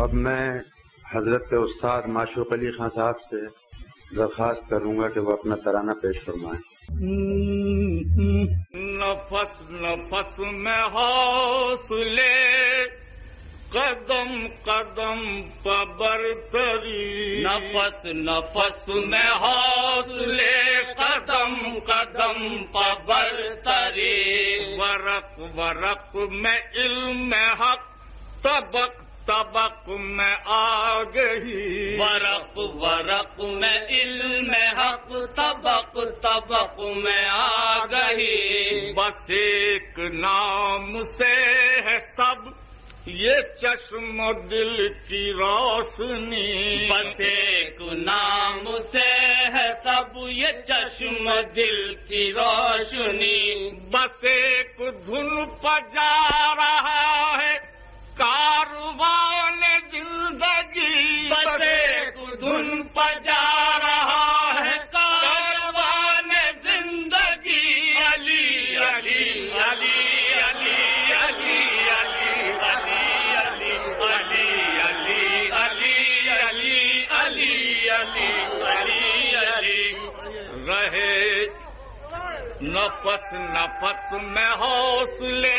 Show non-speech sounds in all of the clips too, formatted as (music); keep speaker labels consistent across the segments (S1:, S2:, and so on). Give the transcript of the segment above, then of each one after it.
S1: अब मैं हज़रत उस्ताद माशूक अली खान साहब से दरखास्त करूँगा कि वो अपना तराना पेश फरमाए।
S2: नफस नफस में हौसले कदम कदम पर तरी।
S3: नफस नफस में हौसले कदम कदम पर तरी।
S2: वरक वरक में इल्म हक तबक तबक में आ गई
S3: वरक वरक में इल्म हक तबक तबक में आ गई
S2: बस एक नाम से है सब ये चश्म दिल की रोशनी।
S3: बस एक नाम से है सब ये चश्म दिल की रोशनी।
S2: बस एक धुन पर जा रहा है कारवान जिंदगी
S3: है कारवान जिंदगी अली अली अली अली अली अली अली अली अली अली अली अली अली अली अली
S2: रहे नफस नफस में हौसले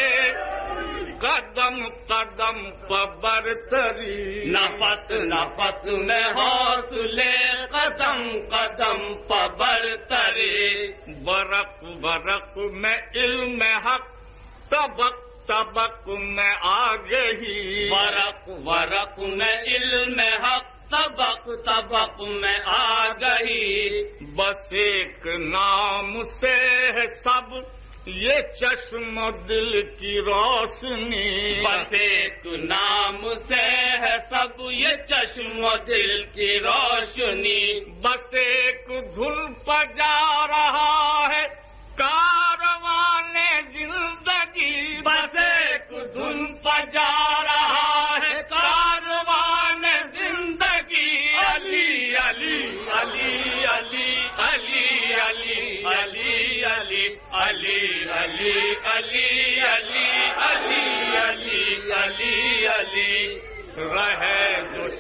S2: कदम कदम पर तरी।
S3: नफस नफस में हौसले कदम कदम पर तरे।
S2: बरक बरक में इल्म हक तबक तबक में आ गई
S3: वरक वरक में इल्म हक तबक तबक में आ गई
S2: बस एक नाम से है सब। ये चश्म दिल की रोशनी।
S3: बस एक नाम से है सब ये चश्म दिल की रोशनी।
S2: बस एक धुन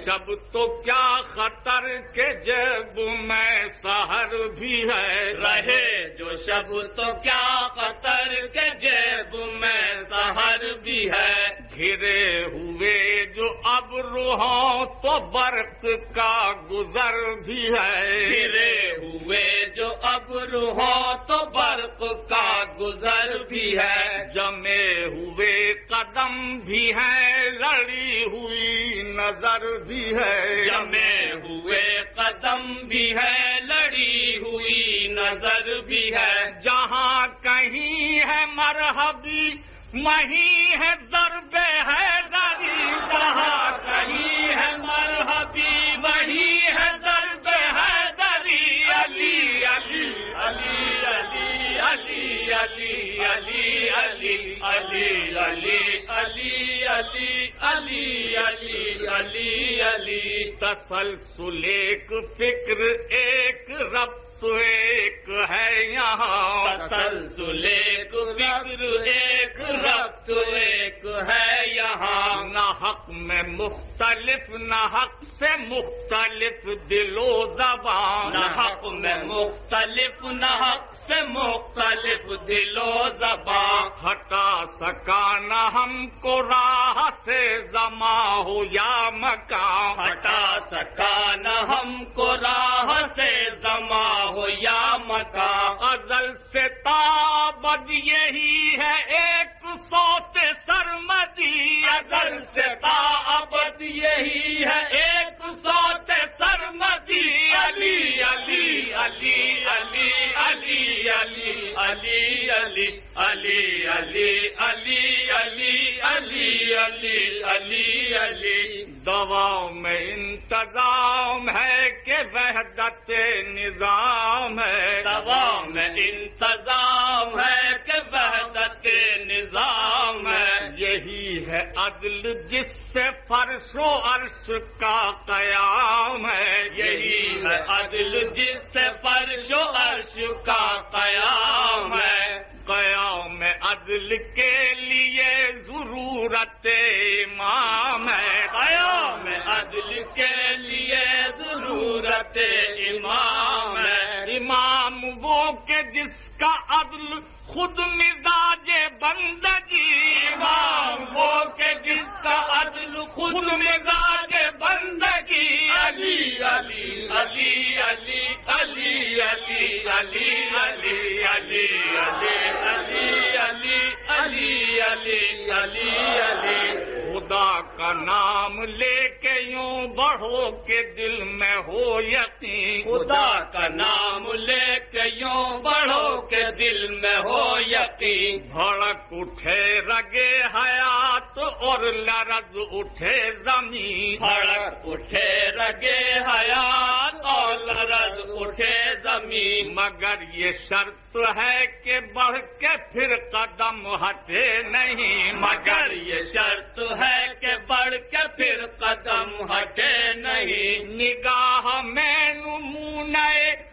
S2: शब तो क्या खतर के जब में सहर भी है?
S3: रहे जो शब तो क्या कतर के जेब में सहर भी है
S2: घिरे हुए जो अब रूहों तो बर्क का गुजर भी है।
S3: गिरे हुए जो अब रूहों तो बर्फ़ का गुजर भी है।
S2: जमे हुए कदम भी हैं लड़ी हुई नज़र भी है।
S3: जमे हुए कदम भी है लड़ी हुई नज़र भी है।
S2: जहाँ कहीं है मरहबी है दरी
S3: जहाँ कहीं है मरहबी वही है दर्द है दरी अली अली अली अली अली अली अली अली अली अली अली अली अली अली अली अली
S2: एक फिक्र एक रब्त एक है यहाँ।
S3: तसलसल एक फ़िक्र एक रब्त एक है यहाँ।
S2: न हक में मुख्तलिफ़ न हक से मुख्तलिफ़ दिलो जबान।
S3: न हक में मुख्तलिफ़ न हक से मुख्तलिफ़ दिलो जबा
S2: हटा सका न हमको राह से जमा हो या मकान।
S3: हटा सका न हमको राह से जमा हो या मका
S2: अजल से ताबद यही है एक सोते सरमदी
S3: अजल से ताबद यही है एक सौते सरमदी अली अली अली अली अली अली अली अली अली अली अली अली अली अली अली अली
S2: दवाओं में इंतज़ाम है वहदत निज़ाम है।
S3: दवा में इंतज़ाम है कि वहदत निज़ाम है।
S2: यही है अदल जिससे फर्शो अर्श का कयाम है।
S3: यही है अदल जिससे फर्शो अर्श का कयाम है।
S2: कयाम अदल के लिए ज़रूरत इमाम है।
S3: कयाम उम्मत इमाम है
S2: इमाम वो के जिसका अदल खुद मिजाज बंदगी
S3: इमाम वो के जिसका अदल खुद मिजाज बंदगी अली अली अली अली अली अली अली अली अली अली अली अली अली अली अली अली
S2: खुदा का नाम लेके यूँ बढ़ो के दिल में हो यकीन।
S3: खुदा का नाम लेके यूँ बढ़ो के दिल में हो यकीन।
S2: भड़क उठे रगे हयात और लरज उठे ज़मीन।
S3: भड़क उठे रगे हयात और लरज उठे ज़मीन।
S2: मगर ये शर्त है कि बढ़ के फिर कदम हटे नहीं।
S3: मगर ये शर्त है कि बढ़ के फिर कदम हटे नहीं।
S2: निगाह में नमूने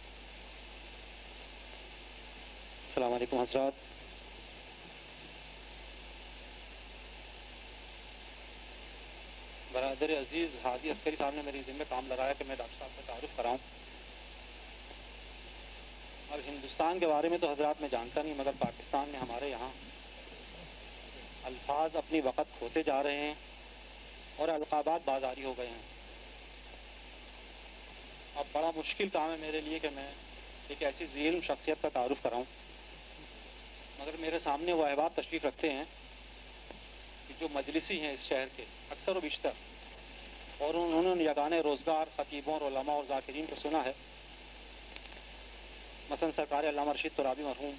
S4: अलैक्म हजरात बरदर अज़ीज़ हादी अस्करी साहब ने मेरी ज़िम्मे काम लगाया कि मैं डॉक्टर साहब का तारुफ कराऊँ। अब हिंदुस्तान के बारे में तो हजरात मैं जानता नहीं, मगर पाकिस्तान में हमारे यहाँ अल्फाज अपनी वक़्त खोते जा रहे हैं और अलकाबात बाजारी हो गए हैं। अब बड़ा मुश्किल काम है मेरे लिए कि मैं एक ऐसी जील शख्सियत का तारुफ कराऊँ। मगर मेरे सामने वो अहबाब तशरीफ़ रखते हैं कि जो मजलिसी हैं इस शहर के, अक्सर व बिश्तर। और उन्होंने यगान रोज़गार, ख़तीबों और उलमा और जाकिरीन को सुना है। मसन सरकार अल्लामा रशीद तुराबी मरहूम,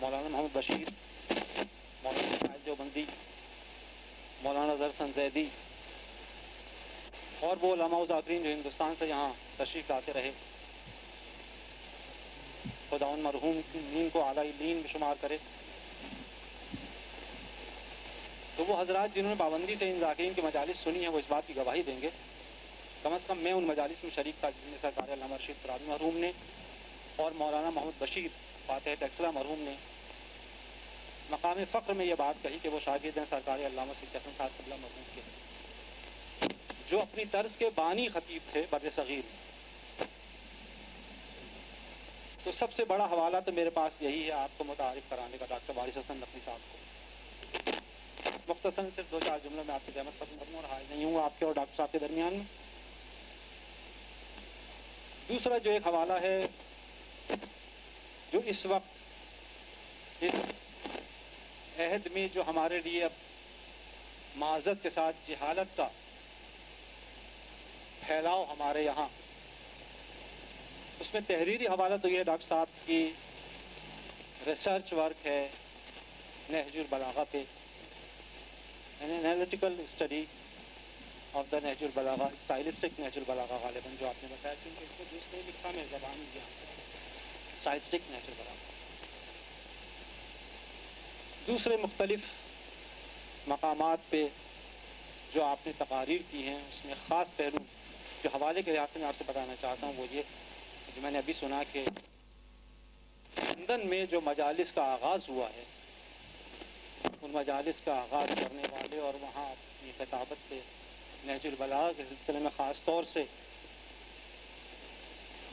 S4: मौलाना मोहम्मद बशीर, मौलाना साहिब देवबंदी, मौलाना जरसन जैदी और वो उलमा जाकरीन जो हिंदुस्तान से यहाँ तशरीफ़ लाते रहे। खुदा उन मरहूम नीन को आला लीन में शुमार करे। तो वो हजरात जिन्होंने पाबंदी से इन जाकिरीन की मजालिस सुनी है, वो इस बात की गवाही देंगे। कम अज़ कम मैं उन मजालिस में शरीक था जिनमें सरकार रशीद तुराबी मरहूम ने और मौलाना मोहम्मद बशीर फातह टैक्सला मरहूम ने। मकाम फ़ख्र में ये बात कही कि वो शागिद हैं सरकार हसन साहब मरहूम के। जो अपनी तर्ज के बानी खतीब थे बर सग़ीर तो सबसे बड़ा हवाला तो मेरे पास यही है, आपको मुतारफ़ कराने का, डॉक्टर वारिस हसन नकवी साहब को। मुख्तसन सिर्फ़ दो चार जुमलों में आपकी जहमत खत्म करूँ और हाजिर नहीं हूँ आपके और डॉक्टर साहब के दरमियान में। दूसरा जो एक हवाला है, जो इस वक्त, इस अहद में जो हमारे लिए अब माजत के साथ जहालत का फैलाव हमारे यहाँ उसमें तहरीरी हवाला तो ये डॉक्टर साहब, की रिसर्च वर्क है नहजुल बलागा पे। Analytical study of the Nahjul बलागा stylistic नहजुल बलागा गालिबा जो आपने बताया, क्योंकि इसमें दूसरे लिखा में जबान दिया स्टाइलिस्टिक नहजुल बलागा। दूसरे मुख्तलिफ़ मकामात पे जो आपने तकारीर की हैं, उसमें ख़ास पहलू जो हवाले के लिहाज से मैं आपसे बताना चाहता हूँ, वो ये मैंने अभी सुना कि लंदन में जो मजालिस का आगाज़ हुआ है, उन मजालिस का आगाज़ करने वाले और वहाँ अपनी खिताबत से नहजुल बलाग के सिलसिले में ख़ास तौर से,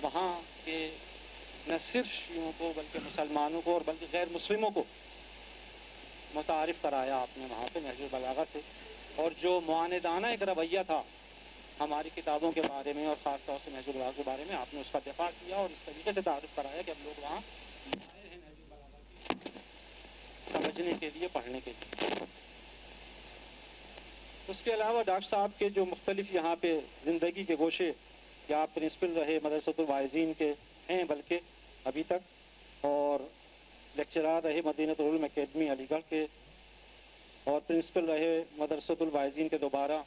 S4: वहाँ के न सिर्फ़ शीयों को बल्कि मुसलमानों को और बल्कि गैर मुस्लिमों को मुतारफ़ कराया आपने वहाँ पर नहजुल बलागा से। और जो मानदाना एक रवैया था हमारी किताबों के बारे में और ख़ास तौर से बलागा के बारे में आपने उसका दिफा किया और इस तरीके से तारुफ कराया कि हम लोग वहाँ समझने के लिए, पढ़ने के लिए। उसके अलावा डॉक्टर साहब के जो मुख्तलिफ़ यहाँ पे ज़िंदगी के गोशे, या आप प्रिंसिपल रहे मदरसतवाजीन के हैं, बल्कि अभी तक, और लेक्चरार रहे मदीनतुल अकेडमी, अलीगढ़ के, और प्रिंसिपल रहे मदरसतुलवाजीन के दोबारा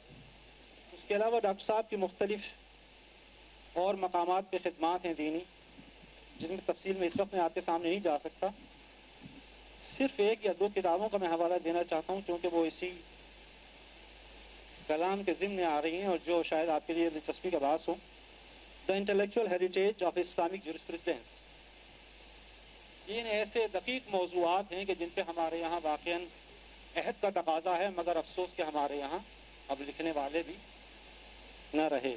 S4: उसके अलावा डॉक्टर साहब की मुख्तलिफ़ और मकामात पे खदमात हैं दीनी जिसमें तफसील में इस वक्त मैं आपके सामने नहीं जा सकता। सिर्फ़ एक या दो किताबों का मैं हवाला देना चाहता हूँ क्योंकि वो इसी कलाम के ज़िम्न आ रही हैं और जो शायद आपके लिए दिलचस्पी का बास हो। The intellectual heritage of Islamic jurisprudence ये ऐसे दकीक मौजूद हैं कि जिन पर हमारे यहाँ वाक़ अहद का तकाजा है, मगर अफसोस के हमारे यहाँ अब लिखने वाले भी। न रहे,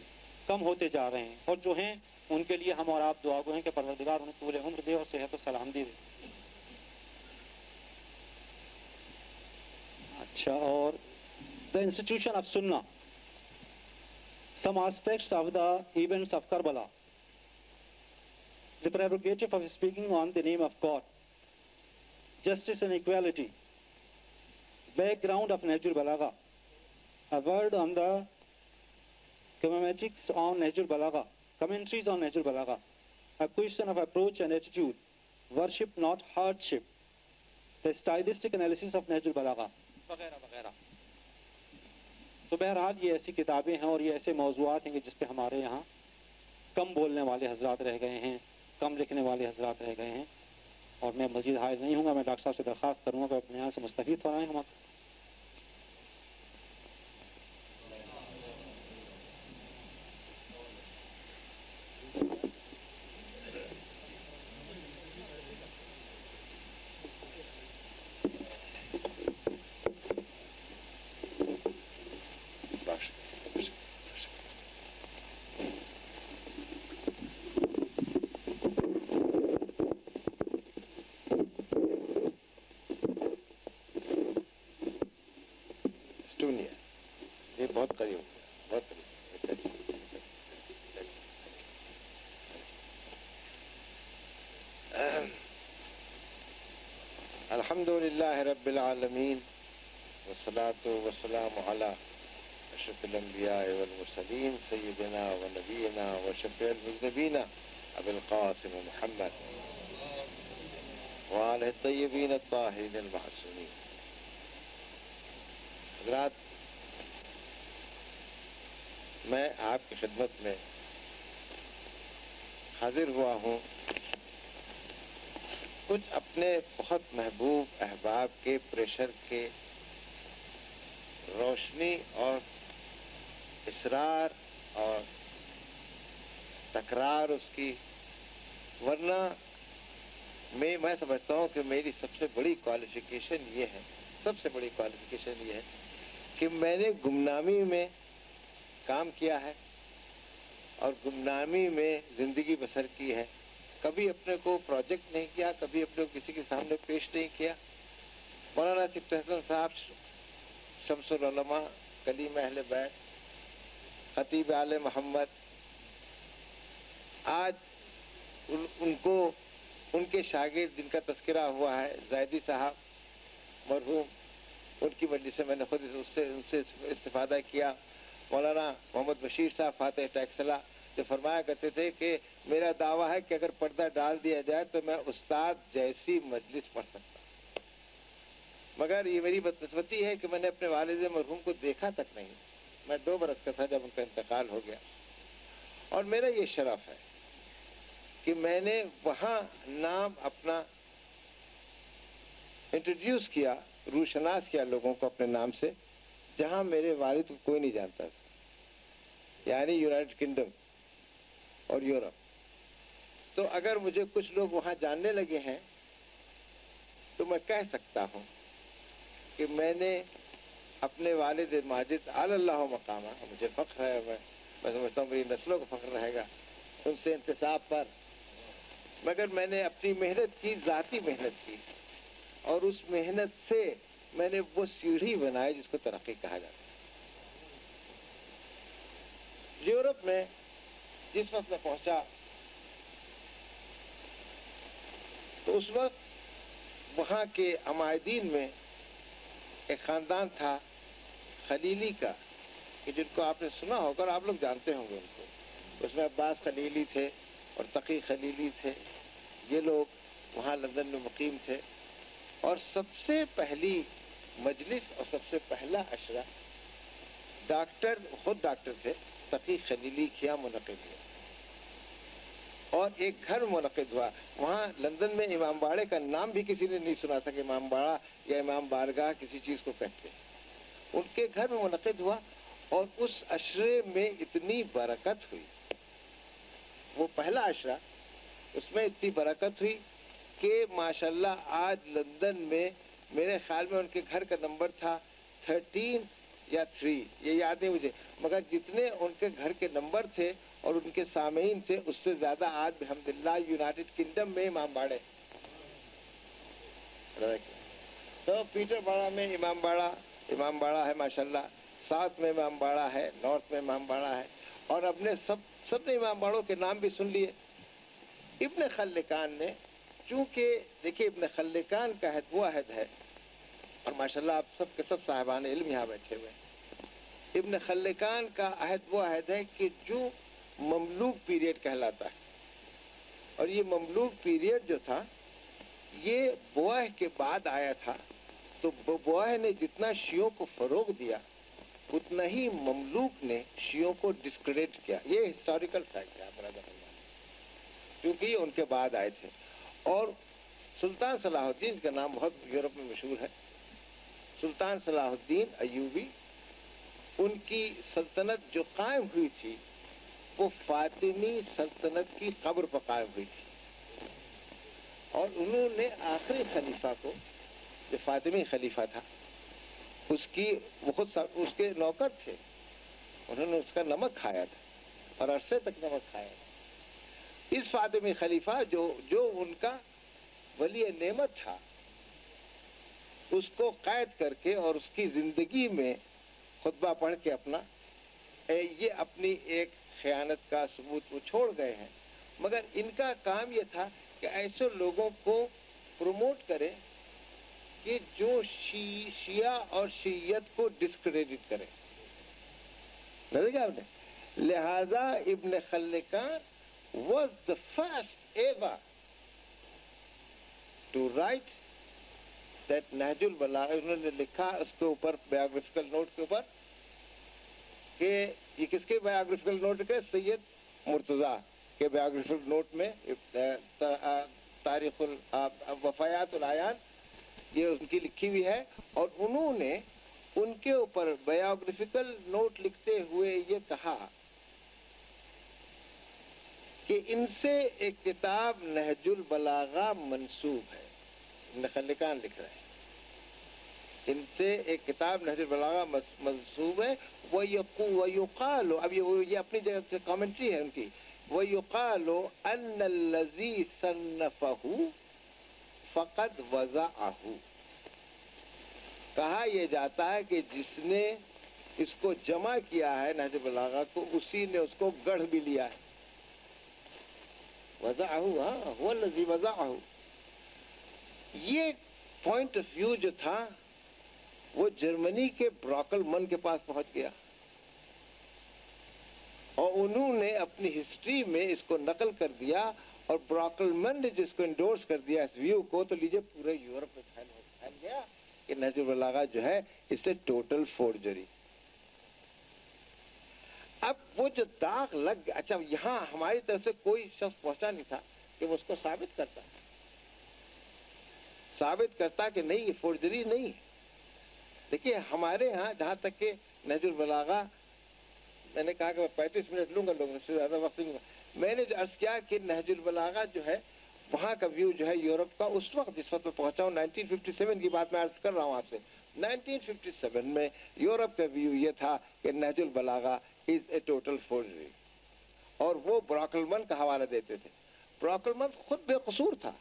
S4: कम होते जा रहे हैं। और जो हैं, उनके लिए हम और आप दुआगो हैं कि परवरदिगार उन्हें पूरे उम्र दे और सेहत और सलामती दे अच्छा और द इंस्टीट्यूशन ऑफ़ सुनना। Some aspects of the events of Karbala. The prerogative of speaking on the name of God justice and equality background of नेचुर बलागा word on the commemoratics on Najur Balaga, commentaries on Najur Balaga, a question of approach and attitude, worship not hardship, the stylistic analysis of वगैरह वगैरह तो बहरहाल ये ऐसी किताबें हैं और ये ऐसे मौजूद हैं कि जिस पे हमारे यहाँ कम बोलने वाले हजरात रह गए हैं कम लिखने वाले हजरात रह गए हैं और मैं मजीद हाजिर नहीं हूँ मैं डॉक्टर साहब से दरख्वास्त करूँगा कि अपने यहाँ से मुस्तफ़ हो रहे हैं हमारे
S5: अल्हम्दुलिल्लाह रब्बिल आलमीन वस्सलातु वस्सलामु अला अशरफिल अंबिया वल मुरसलीन सय्यिदना व नबीना व शफीउल मुज़नबीना अबुल कासिम मुहम्मद व आलिहि तय्यबीन अत्ताहिरीन अल मासूमीन हजरात मैं आपकी खिदमत में हाजिर हुआ हूँ। कुछ अपने बहुत महबूब अहबाब के प्रेशर के रोशनी और इसरार और तकरार उसकी, वरना मैं मैं समझता हूँ कि मेरी सबसे बड़ी क्वालिफिकेशन ये है, सबसे बड़ी क्वालिफिकेशन ये है कि मैंने गुमनामी में काम किया है और गुमनामी में ज़िंदगी बसर की है। कभी अपने को प्रोजेक्ट नहीं किया कभी अपने को किसी के सामने पेश नहीं किया। मौलाना सिफ्त हसन साहब शमसुलमा कलीम अहल बैत खतीब आल मोहम्मद आज उन, उनको उनके शागिर्द जिनका तस्करा हुआ है जैदी साहब मरहूम उनकी वजह से मैंने खुद उससे उनसे इस्तेफादा किया। मौलाना मोहम्मद बशीर साहब फातह टैक्सला जो फरमाया करते थे कि मेरा दावा है कि अगर पर्दा डाल दिया जाए तो मैं उस्ताद जैसी मजलिस पढ़ सकता मगर ये मेरी बदकस्मती है कि मैंने अपने वालद मरहूम को देखा तक नहीं। मैं दो बरस का था जब उनका इंतकाल हो गया। और मेरा ये शरफ है कि मैंने वहाँ नाम अपना इंट्रोड्यूस किया, रूशनास किया लोगों को अपने नाम से, जहाँ मेरे वालिद को कोई नहीं जानता था। यानी यूनाइटेड किंगडम और यूरोप। तो अगर मुझे कुछ लोग वहाँ जानने लगे हैं तो मैं कह सकता हूँ कि मैंने अपने वालिद माजिद अल्लाह मकामा, मुझे फ़ख्र है, मैं मैं समझता हूँ मेरी नस्लों को फ़ख्र रहेगा, उनसे इंतसाब पर। मगर मैंने अपनी मेहनत की, ज़ाती मेहनत की, और उस मेहनत से मैंने वो सीढ़ी बनाई जिसको तरक्की कहा जाता है। यूरोप में जिस वक्त मैं पहुँचा तो उस वक्त वहाँ के अमायदीन में एक खानदान था, खलीली का, कि जिनको आपने सुना होगा और आप लोग जानते होंगे उनको। उसमें अब्बास खलीली थे और तकी खलीली थे। ये लोग वहाँ लंदन में मुकीम थे। और सबसे पहली मजलिस और सबसे पहला अशरा डॉक्टर, खुद डॉक्टर थे। तकी खलीली किया मुनद किया और एक घर मुनद हुआ। वहाँ लंदन में इमाम बाड़े का नाम भी किसी ने नहीं सुना था कि इमाम बाड़ा या इमाम बारगाह किसी चीज़ को कहते हैं। उनके घर में मुनद हुआ और उस अशरे में इतनी बरकत हुई। वो पहला अशरा, उसमें इतनी बरकत हुई कि माशाल्लाह आज लंदन में मेरे ख्याल में उनके घर का नंबर था थर्टीन या थ्री ये याद नहीं मुझे। मगर जितने उनके घर के नंबर थे और उनके सामीन थे, उससे ज़्यादा आज अलहमदिल्ला यूनाइटेड किंगडम में इमाम बाड़े। तो पीटर बाड़ा में इमाम बाड़ा इमाम बाड़ा है, माशाल्लाह। साउथ में इमाम बाड़ा है नॉर्थ में इमाम बाड़ा है। और अपने सब, सबने इमाम बाड़ों के नाम भी सुन लिए। इब्न खल्लिकान ने, चूँकि देखिए इब्न खल्लिकान का अहद वो अहद है। और माशाल्लाह आप सब के सब साहबान इल्म यहाँ बैठे हुए इब्न खल्लिकान का अहद वो अहद है कि जो ममलूक पीरियड कहलाता है। और ये ममलूक पीरियड जो था, ये बोह के बाद आया था। तो बोह ने जितना शियों को फरोग दिया, उतना ही ममलूक ने शियों को डिस्क्रेडिट किया। ये हिस्टोरिकल फैक्ट है क्योंकि ये उनके बाद आए थे। और सुल्तान सलाहुद्दीन का नाम बहुत यूरोप में मशहूर है। सुल्तान सलाहुद्दीन अयूबी उनकी सल्तनत जो कायम हुई थी, वो फातिमी सल्तनत की कब्र पर कायम हुई थी। और उन्होंने आखिरी खलीफा को, जो फातिमी खलीफा था, उसकी वो खुद उसके नौकर थे, उन्होंने उसका नमक खाया था, और अरसे तक नमक खाया था। इस फातिमी खलीफा जो जो उनका वली नेमत था, उसको कैद करके और उसकी ज़िंदगी में खुतबा पढ़ के अपना ये अपनी एक खयानत का सबूत वो छोड़ गए हैं। मगर इनका काम ये था कि ऐसे लोगों को प्रमोट करें कि जो शी, शिया और शीयत को डिस्क्रेडिट करें। आपने? लिहाजा इब्न खल्लिकान was the first ever to write that Nahjul बलागा उन्होंने लिखा उसके ऊपर बायोग्राफिकल नोट के ऊपर कि ये किसके बायोग्राफिकल नोट के? सैयद मुर्तजा के बायोग्राफिकल नोट में तारीख वफायात आयान, ये उनकी लिखी हुई है और उन्होंने उनके ऊपर बायोग्राफिकल नोट लिखते हुए ये कहा कि इनसे एक किताब नहजुल बलागा मंसूब है। नखलिकान लिख रहे हैं। इनसे एक किताब नहजुल बलागा मंसूब है। वह युकालो अब ये ये अपनी जगह से कमेंट्री है उनकी। वह युकालो अन्नल्लजी सन्नफहू फकत वजा आहू कहा यह जाता है कि जिसने इसको जमा किया है नहज बलागा को उसी ने उसको गढ़ भी लिया है। वजा आहू हाँ वो लजी वजा आहू ये पॉइंट ऑफ़ व्यू जो था वो जर्मनी के ब्रॉकल मन के पास पहुँच गया। और उन्होंने अपनी हिस्ट्री में इसको नकल कर दिया और ब्रॉकलमन ने जिसको इंडोर्स कर दिया इस व्यू को तो लीजिए पूरे यूरोप में फैल फैल गया कि नज़र जो है, इससे टोटल फोर्जरी अब वो जो दाग लग अच्छा यहाँ हमारी तरफ़ से कोई शख्स पहुँचा नहीं था कि वो उसको साबित करता। साबित करता कि नहीं, ये फोर्जरी नहीं है। देखिए, हमारे यहाँ जहाँ तक के नज़र बलागा, मैंने कहा कि मैं पैंतीस मिनट लूँगा लोगों से, ज़्यादा वक्त लूँगा। मैंने जो अर्ज़ किया कि नहजुल बलागा जो है, वहाँ का व्यू जो है यूरोप का उस वक्त, जिस वक्त मैं पहुँचा हूँ 1957 की बात मैं अर्ज़ कर रहा हूँ आपसे। 1957 में यूरोप का व्यू ये था कि नहजुल बलागा इज़ ए टोटल फोर्जरी और वो ब्रॉकलमन का हवाला देते थे। ब्रॉकलमन खुद बेकसूर था।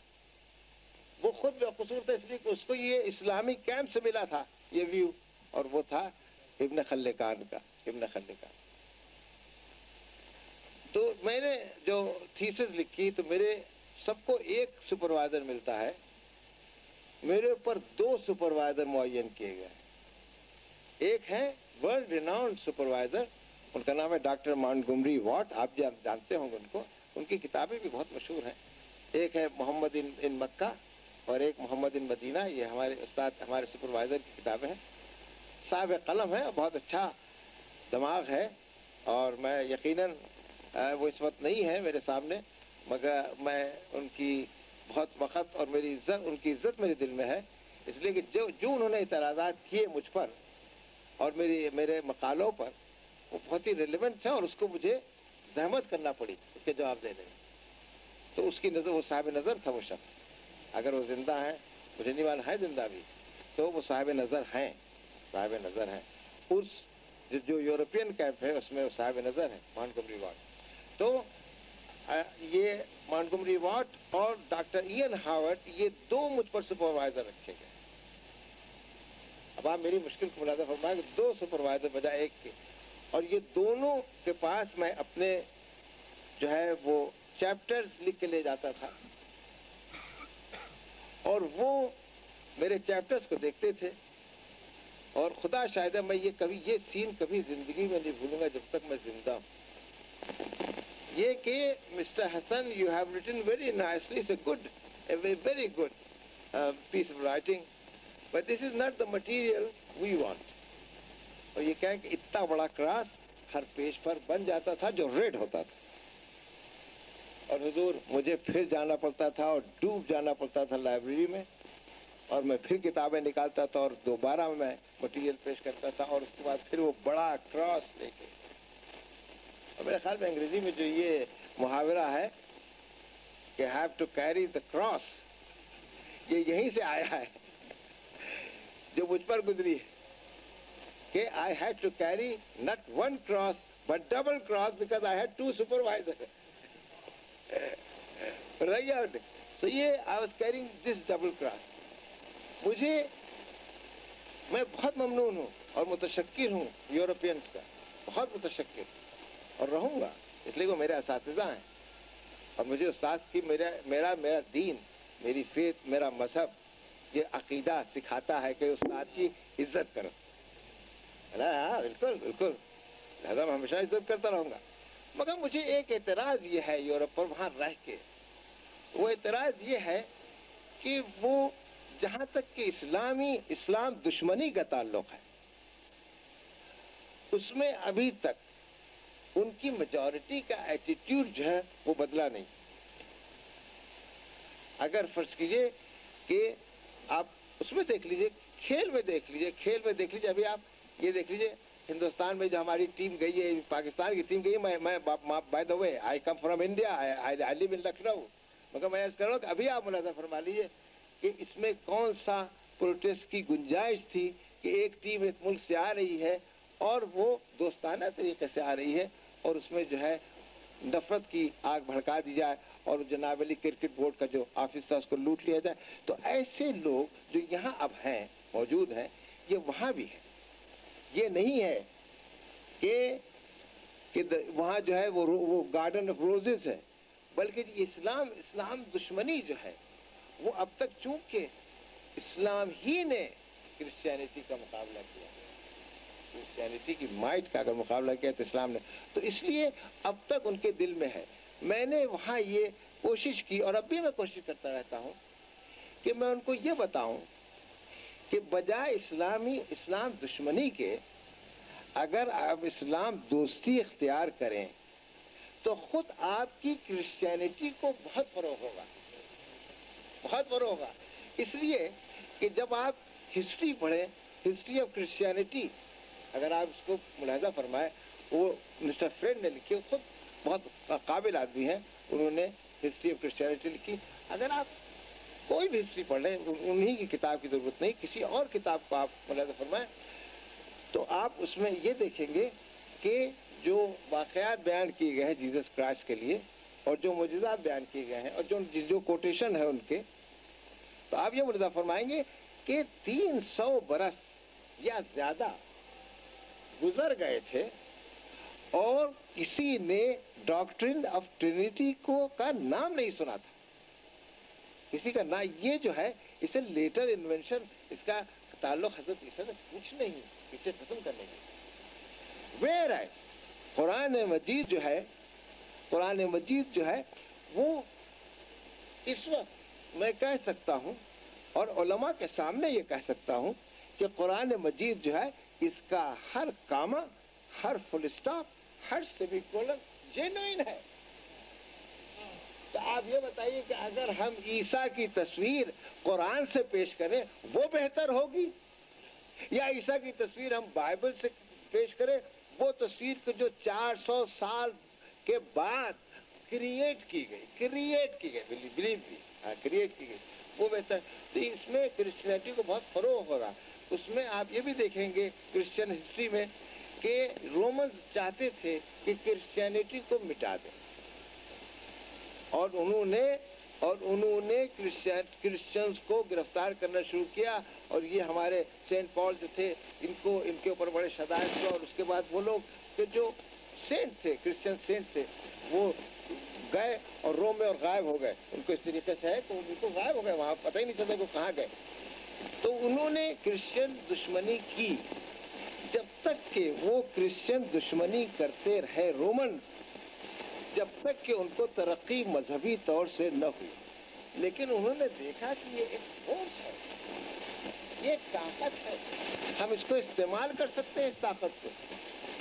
S5: वो खुद बेकसूर था, इसलिए उसको ये इस्लामी कैंप से मिला था। ये व्यू और वो था इब्न खल्लिकान का, इब्न खल्लिकान। तो मैंने जो थीसिस लिखी तो मेरे सबको एक सुपरवाइजर मिलता है, मेरे ऊपर दो सुपरवाइजर मुन किए गए एक है वर्ल्ड रिनाउंड सुपरवाइजर उनका नाम है डॉक्टर मानगुमरी वॉट आप जानते होंगे उनको, उनकी किताबें भी बहुत मशहूर हैं। एक है मोहम्मद इन इन मक्का और एक मोहम्मद इन मदीना, ये हमारे उस्ताद, हमारे सुपरवाइजर की किताबें हैं। साहब कलम है, बहुत अच्छा दिमाग है और मैं यकीनन वो इस वक्त नहीं है मेरे सामने, मगर मैं उनकी बहुत वक़्त और मेरी इज़्ज़त, उनकी इज़्ज़त मेरे दिल में है। इसलिए कि जो जो उन्होंने इतराज़ात किए मुझ पर और मेरी, मेरे मकालों पर, वो बहुत ही रिलेवेंट थे और उसको मुझे जहमत करना पड़ी उसके जवाब देने में। तो उसकी नज़र, वो साहब नज़र था वो शख्स। अगर वो ज़िंदा है मुझे नहीं मालूम है ज़िंदा भी तो वो साहब नज़र हैं साहब नज़र हैं। उस जो, यूरोपियन कैंप है उसमें वो साहब नज़र है मानकुमरी वार्ड। तो ये मानकुमरी वार्ड और डॉक्टर ईएन हावर्ड ये दो मुझ पर सुपरवाइजर रखे गए। अब आप मेरी मुश्किल को मुलाजा फरमाए कि दो सुपरवाइजर बजाय एक के। और ये दोनों के पास मैं अपने जो है वो चैप्टर्स लिख के ले जाता था। और वो मेरे चैप्टर्स को देखते थे। और खुदा शायद मैं ये कभी ये सीन कभी ज़िंदगी में नहीं भूलूँगा जब तक मैं ज़िंदा हूँ। ये कि mister Hasan you have written very nicely it's good very good piece of writing but this is not the material we want और ये कहें कि इतना बड़ा क्रास हर पेज पर बन जाता था जो रेड होता था। और हुजूर, मुझे फिर जाना पड़ता था और डूब जाना पड़ता था लाइब्रेरी में। और मैं फिर किताबें निकालता था और दोबारा मैं मटेरियल पेश करता था और उसके बाद फिर वो बड़ा क्रॉस लेके। और मेरे ख्याल में अंग्रेज़ी में जो ये मुहावरा है कि have to carry the cross ये यहीं से आया है। जो मुझ पर गुजरी है, कि I had to carry not one cross but double cross because I had to supervisor so ये I was carrying this double cross मुझे, मैं बहुत ममनून हूँ और मुतशक्र हूँ यूरोपियंस का। बहुत मुतशक्र और रहूँगा, इसलिए वो मेरे इस हैं। और मुझे उस की मेरा मेरा मेरा दीन, मेरी फेत, मेरा मज़हब, ये अकीदा सिखाता है कि उस्ताद की इज़्ज़त करो। हाँ बिल्कुल बिल्कुल। लिहाजा मैं हमेशा इज़्ज़त करता रहूँगा। मगर मुझे एक एतराज़ ये है, यूरोप पर वहाँ रह के। वो एतराज़ ये है कि वो जहाँ तक कि इस्लामी, इस्लाम दुश्मनी का ताल्लुक है, उसमें अभी तक उनकी मेजॉरिटी का एटीट्यूड जो है वो बदला नहीं। अगर फ़र्ज़ कीजिए कि आप उसमें देख लीजिए, खेल में देख लीजिए, खेल में देख लीजिए, अभी आप ये देख लीजिए हिंदुस्तान में जो हमारी टीम गई है, पाकिस्तान की टीम गई मैं मैं by the way I come from India I live in Lucknow मगर मैं कह रहा हूँ अभी आप मुलाजा फरमा लीजिए कि इसमें कौन सा प्रोटेस्ट की गुंजाइश थी कि एक टीम एक मुल्क से आ रही है और वो दोस्ताना तरीके से आ रही है और उसमें जो है नफरत की आग भड़का दी जाए और जनाब अली क्रिकेट बोर्ड का जो ऑफ़िस था उसको लूट लिया जाए। तो ऐसे लोग जो यहाँ अब हैं, मौजूद हैं, ये वहाँ भी है। ये नहीं है कि कि वहाँ जो है वो वो गार्डन ऑफ़ रोजेस है, बल्कि इस्लाम इस्लाम दुश्मनी जो है, वो अब तक चूँकि इस्लाम ही ने क्रिश्चियनिटी का मुकाबला किया क्रिश्चियनिटी की माइट का अगर मुकाबला किया तो इस्लाम ने तो इसलिए अब तक उनके दिल में है। मैंने वहाँ ये कोशिश की, और अब भी मैं कोशिश करता रहता हूँ कि मैं उनको ये बताऊँ कि बजाय इस्लामी, इस्लाम दुश्मनी के, अगर आप इस्लाम दोस्ती इख्तियार करें तो खुद आपकी क्रिश्चियनिटी को बहुत फरोग होगा। बहुत फरोग होगा। इसलिए कि जब आप हिस्ट्री पढ़ें हिस्ट्री ऑफ़ क्रिश्चियनिटी अगर आप इसको मुलाजा फरमाए, वो मिस्टर फ्रेंड ने लिखी, खुद बहुत काबिल आदमी है, उन्होंने हिस्ट्री ऑफ़ क्रिश्चियनिटी लिखी। अगर आप कोई भी हिस्ट्री पढ़ लें उन्हीं की किताब की ज़रूरत नहीं, किसी और किताब को आप मुलाजा फरमाए तो आप उसमें ये देखेंगे कि जो वाकयात बयान किए गए हैं जीसस क्राइस्ट के लिए, और जो मुजदात बयान किए गए हैं, और जो जो कोटेशन है उनके तो आप ये मुलाजा फरमाएँगे कि तीन सौ बरस या ज़्यादा गुजर गए थे, और किसी ने डॉक्ट्रिन ऑफ़ ट्रिनिटी को का नाम नहीं सुना था। किसी का ना ये जो है, इसे लेटर इन्वेंशन इसका ताल्लुक हज़रत ईसा से कुछ नहीं, इसे खत्म करने की वेर एज कुरान मजीद जो है, कुरान मजीद जो है, वो इस वक्त मैं कह सकता हूँ, और उलमा के सामने ये कह सकता हूँ कि कुरान मजीद जो है, इसका हर कामा, हर फुल स्टॉप हर सेमी कोलन जेनुइन है। तो आप ये बताइए कि अगर हम ईसा की तस्वीर कुरान से पेश करें, वो बेहतर होगी? या ईसा की तस्वीर हम बाइबल से पेश करें, वो तस्वीर को जो 400 साल के बाद क्रिएट की गई, क्रिएट की गई बिलीव भी हाँ क्रिएट की गई, वो बेहतर। तो इसमें क्रिश्चियनिटी को बहुत फरोग हो रहा। उसमें आप ये भी देखेंगे क्रिश्चियन हिस्ट्री में कि रोमन्स चाहते थे कि क्रिश्चियनिटी को मिटा दें। और उन्होंने और उन्होंने क्रिश्चियंस को गिरफ़्तार करना शुरू किया और ये हमारे सेंट पॉल जो थे, इनको, इनके ऊपर बड़े शदायत थे और उसके बाद वो लोग के जो सेंट थे, क्रिश्चियन सेंट थे, वो गए और रोम में और गायब हो गए। उनको इस तरीके से है तो उनको गायब हो गए, वहाँ पता ही नहीं चलता वो कहाँ गए। तो उन्होंने क्रिश्चियन दुश्मनी की, जब तक के वो क्रिश्चियन दुश्मनी करते रहे रोमन जब तक कि उनको तरक्की मजहबी तौर से न हुई। लेकिन उन्होंने देखा कि ये एक फोर्स है। ये ताकत है। हम इसको इस्तेमाल कर सकते हैं इस ताकत को।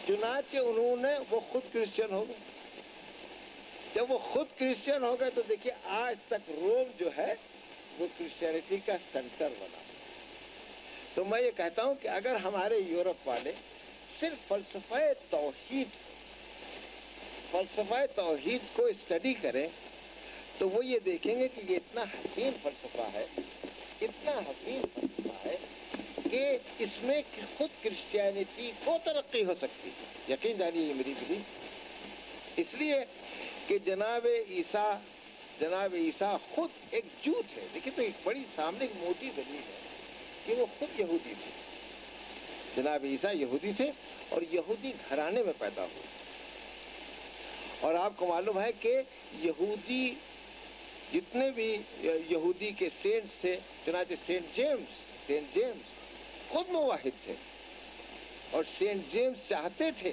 S5: चुनाचे उन्होंने वो खुद क्रिश्चियन हो गए। जब वो खुद क्रिश्चियन हो गए तो देखिए, आज तक रोम जो है, वो क्रिश्चियनिटी का सेंटर बना। तो मैं ये कहता हूँ कि अगर हमारे यूरोप वाले सिर्फ़ फलसफा तोहीद फलसफा तोहीद को स्टडी करें तो वो ये देखेंगे कि ये इतना हसीन फलसफा है, इतना हसीन फलसफा है कि इसमें खुद क्रिश्चियनिटी को तरक्की हो सकती है। यकीन जानिए ये मेरी बिलीफ इसलिए कि जनाब ईसा जनाब ईसा खुद एक जूत है। देखिए तो एक बड़ी सामने एक मोटी दलील है कि वो खुद यहूदी थे। जनाब ईसा यहूदी थे और यहूदी घराने में पैदा हुए। और आपको मालूम है कि यहूदी जितने भी यहूदी के सेंट्स थे, चुनाचे सेंट जेम्स सेंट जेम्स खुद मुवाहिद थे। और सेंट जेम्स चाहते थे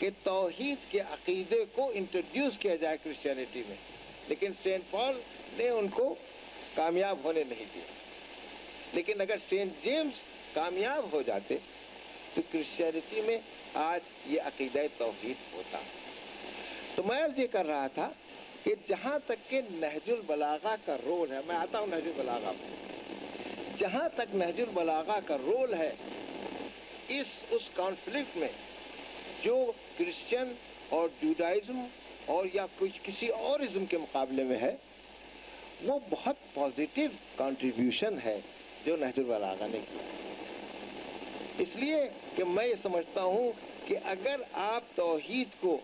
S5: कि तोहीद के अकीदे को इंट्रोड्यूस किया जाए क्रिश्चियनिटी में, लेकिन सेंट पॉल ने उनको कामयाब होने नहीं दिया। लेकिन अगर सेंट जेम्स कामयाब हो जाते तो क्रिश्चियनिटी में आज ये अकीद तोहीद होता। तो मैं अर्ज़ ये कर रहा था कि जहाँ तक के नहजुल बलागा का रोल है, मैं आता हूँ नहजुल बलागा में जहाँ तक नहजुल बलागा का रोल है, इस, उस कॉन्फ्लिक्ट में जो क्रिश्चियन और जूडाइज्म और या कुछ, किसी और इज्म के मुकाबले में है, वो बहुत पॉजिटिव कंट्रीब्यूशन है जो नहजुल बलागा ने किया। इसलिए कि मैं ये समझता हूँ कि अगर आप तोहीद को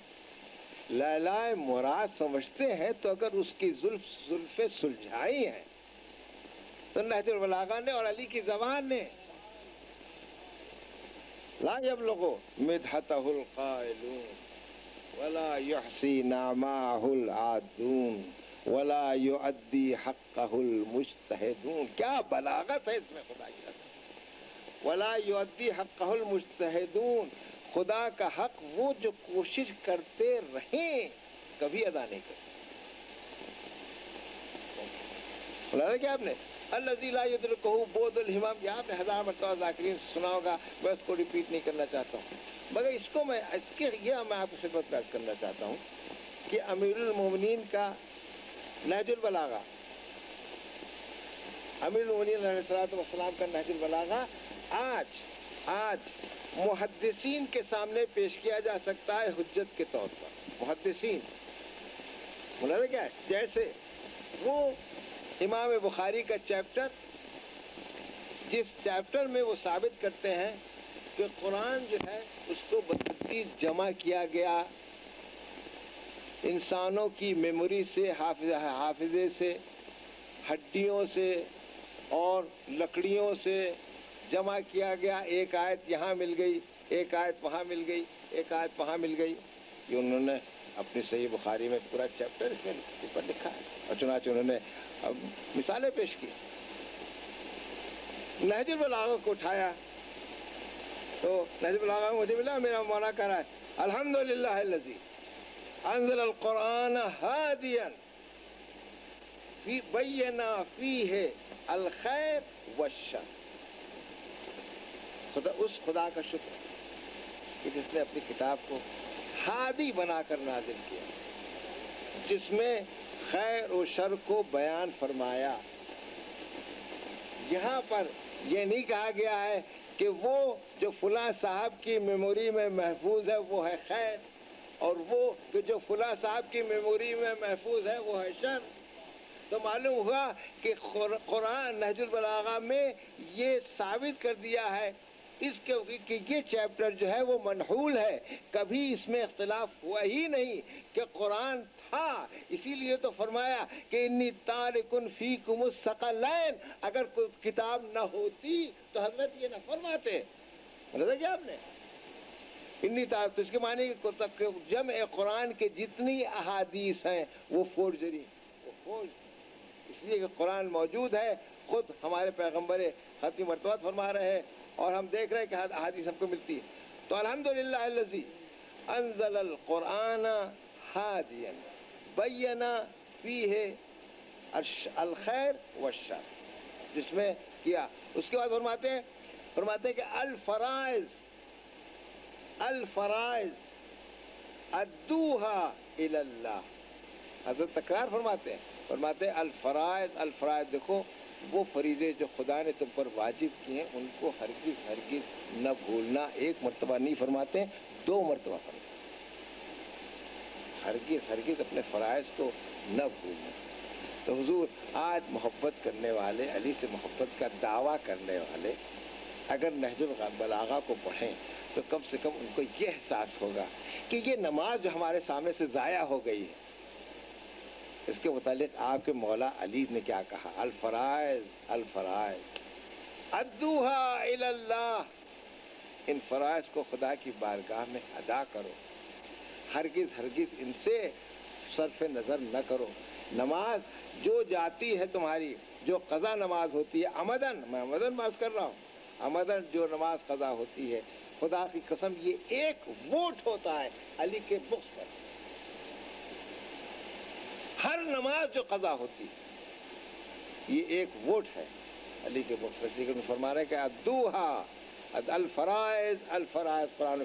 S5: लैलाए मुराद समझते हैं तो अगर उसकी जुल्फ, जुल्फे सुलझाई हैं तो नहजुल बलागा ने और अली की जबान ने ला जब लोगो, मिदहतहुल कायलून, वला युहसी नामाहुल आदून, वला युअद्दी हक्कहुल मुस्तहिदून क्या बलागत है इसमें, खुदा की वला युअद्दी हक्कहुल मुस्तहिदून खुदा का हक वो जो कोशिश करते रहे, कभी अदा नहीं करते। बोला क्या आपने? आपने हज़ार मरतबा जाकरीन सुना होगा, मैं उसको रिपीट नहीं करना चाहता हूँ। मगर इसको मैं, इसके, ये मैं आपको खिदमत पेश करना चाहता हूँ कि अमीरुल मोमिनीन का नहजुल बलागा। अमीरुल सलाम का नहजुल बलागा। आज आज मुहदसिन के सामने पेश किया जा सकता है हजत के तौर पर। मुहदसिन बोला क्या? है जैसे वो इमाम बुखारी का चैप्टर, जिस चैप्टर में वो साबित करते हैं कि कुरान जो है, उसको बदतरतीब जमा किया गया। इंसानों की मेमोरी से, हाफिज, हाफिजे से, हड्डियों से और लकड़ियों से जमा किया गया, एक आयत यहाँ मिल गई, एक आयत वहाँ मिल गई, एक आयत वहाँ मिल गई। ये उन्होंने अपनी सही बुखारी में पूरा चैप्टर इसमें ऊपर लिखा है और चुनाच उन्होंने अब मिसालें पेश की। नहजुल बलागा को उठाया। तो नहजुल बलागा मुझे मिला, मेरा मौना कह रहा है, अल्हम्दुलिल्लाह अंजल कुरान हादियन फ़ी बैना फ़ी है अल खैर व शर खुदा उस खुदा का शुक्र, कि जिसने अपनी किताब को हादी बनाकर नाजिल किया, जिसमें खैर और शर को बयान फरमाया। यहाँ पर यह नहीं कहा गया है कि वो जो फुला साहब की मेमोरी में महफूज है, वो है खैर, और वो कि जो फुला साहब की मेमोरी में महफूज है, वो है शर। तो मालूम हुआ कि कुरान नहजुल बलागा में ये साबित कर दिया है इसके कि ये चैप्टर जो है वो मनहूल है। कभी इसमें इख्तलाफ हुआ ही नहीं कि कुरान था। इसीलिए तो फरमाया कि इन्नी तारिकुन फ़ी कुमुसकलैन अगर कोई किताब ना होती तो हज़रत ये ना फरमाते। आपने? इन्नी तार तो इसके माने जम कुरान के जितनी अहादीस हैं, वो फोर्जरी वो फोर्ज इसलिए कि कुरान मौजूद है। खुद हमारे पैगंबर खत्म मरतबा फरमा रहे हैं। और हम देख रहे हैं कि हादीस हमको मिलती है। तो अल्हम्दुलिल्लाह अनजल कुरान हादियन बैना फ़ी है अल खैर व शर जिसमें किया। उसके बाद फरमाते हैं फरमाते हैं कि अल फराइज अल फराइज अद्दूहा इल्लाह हज़रत तकरार फरमाते हैं फरमाते हैं अल फराइज अल फराइज देखो वो फरीजे जो खुदा ने तुम पर वाजिब किए हैं, उनको हरगिज हरगिज न भूलना। एक मरतबा नहीं फरमाते, दो मरतबा फरमाते। हरगिज हरगिज अपने फ़राइज को न भूलना। तो हुजूर, आज मोहब्बत करने वाले, अली से मोहब्बत का दावा करने वाले, अगर नहजुल बलागा को पढ़ें तो कम से कम उनको ये एहसास होगा कि ये नमाज़ जो हमारे सामने से ज़ाया हो गई है। इसके मुतालिक आपके मौला अली ने क्या कहा? अलफराज अलफराज अद्दूहा इन फ़राज को खुदा की बारगाह में अदा करो। हरगिज हरगिज इनसे सरफ नज़र न करो। नमाज़ जो जाती है तुम्हारी, जो कज़ा नमाज़ होती है, अमदन, मैं अमदन माज कर रहा हूँ। अमदन जो नमाज़ कज़ा होती है, खुदा की कसम, ये एक वोट होता है अली के बुक्स पर। हर नमाज़ जो कज़ा होती है, ये एक वोट है। अली के फरमा रहे कि अदूहा अल फराइज कुरान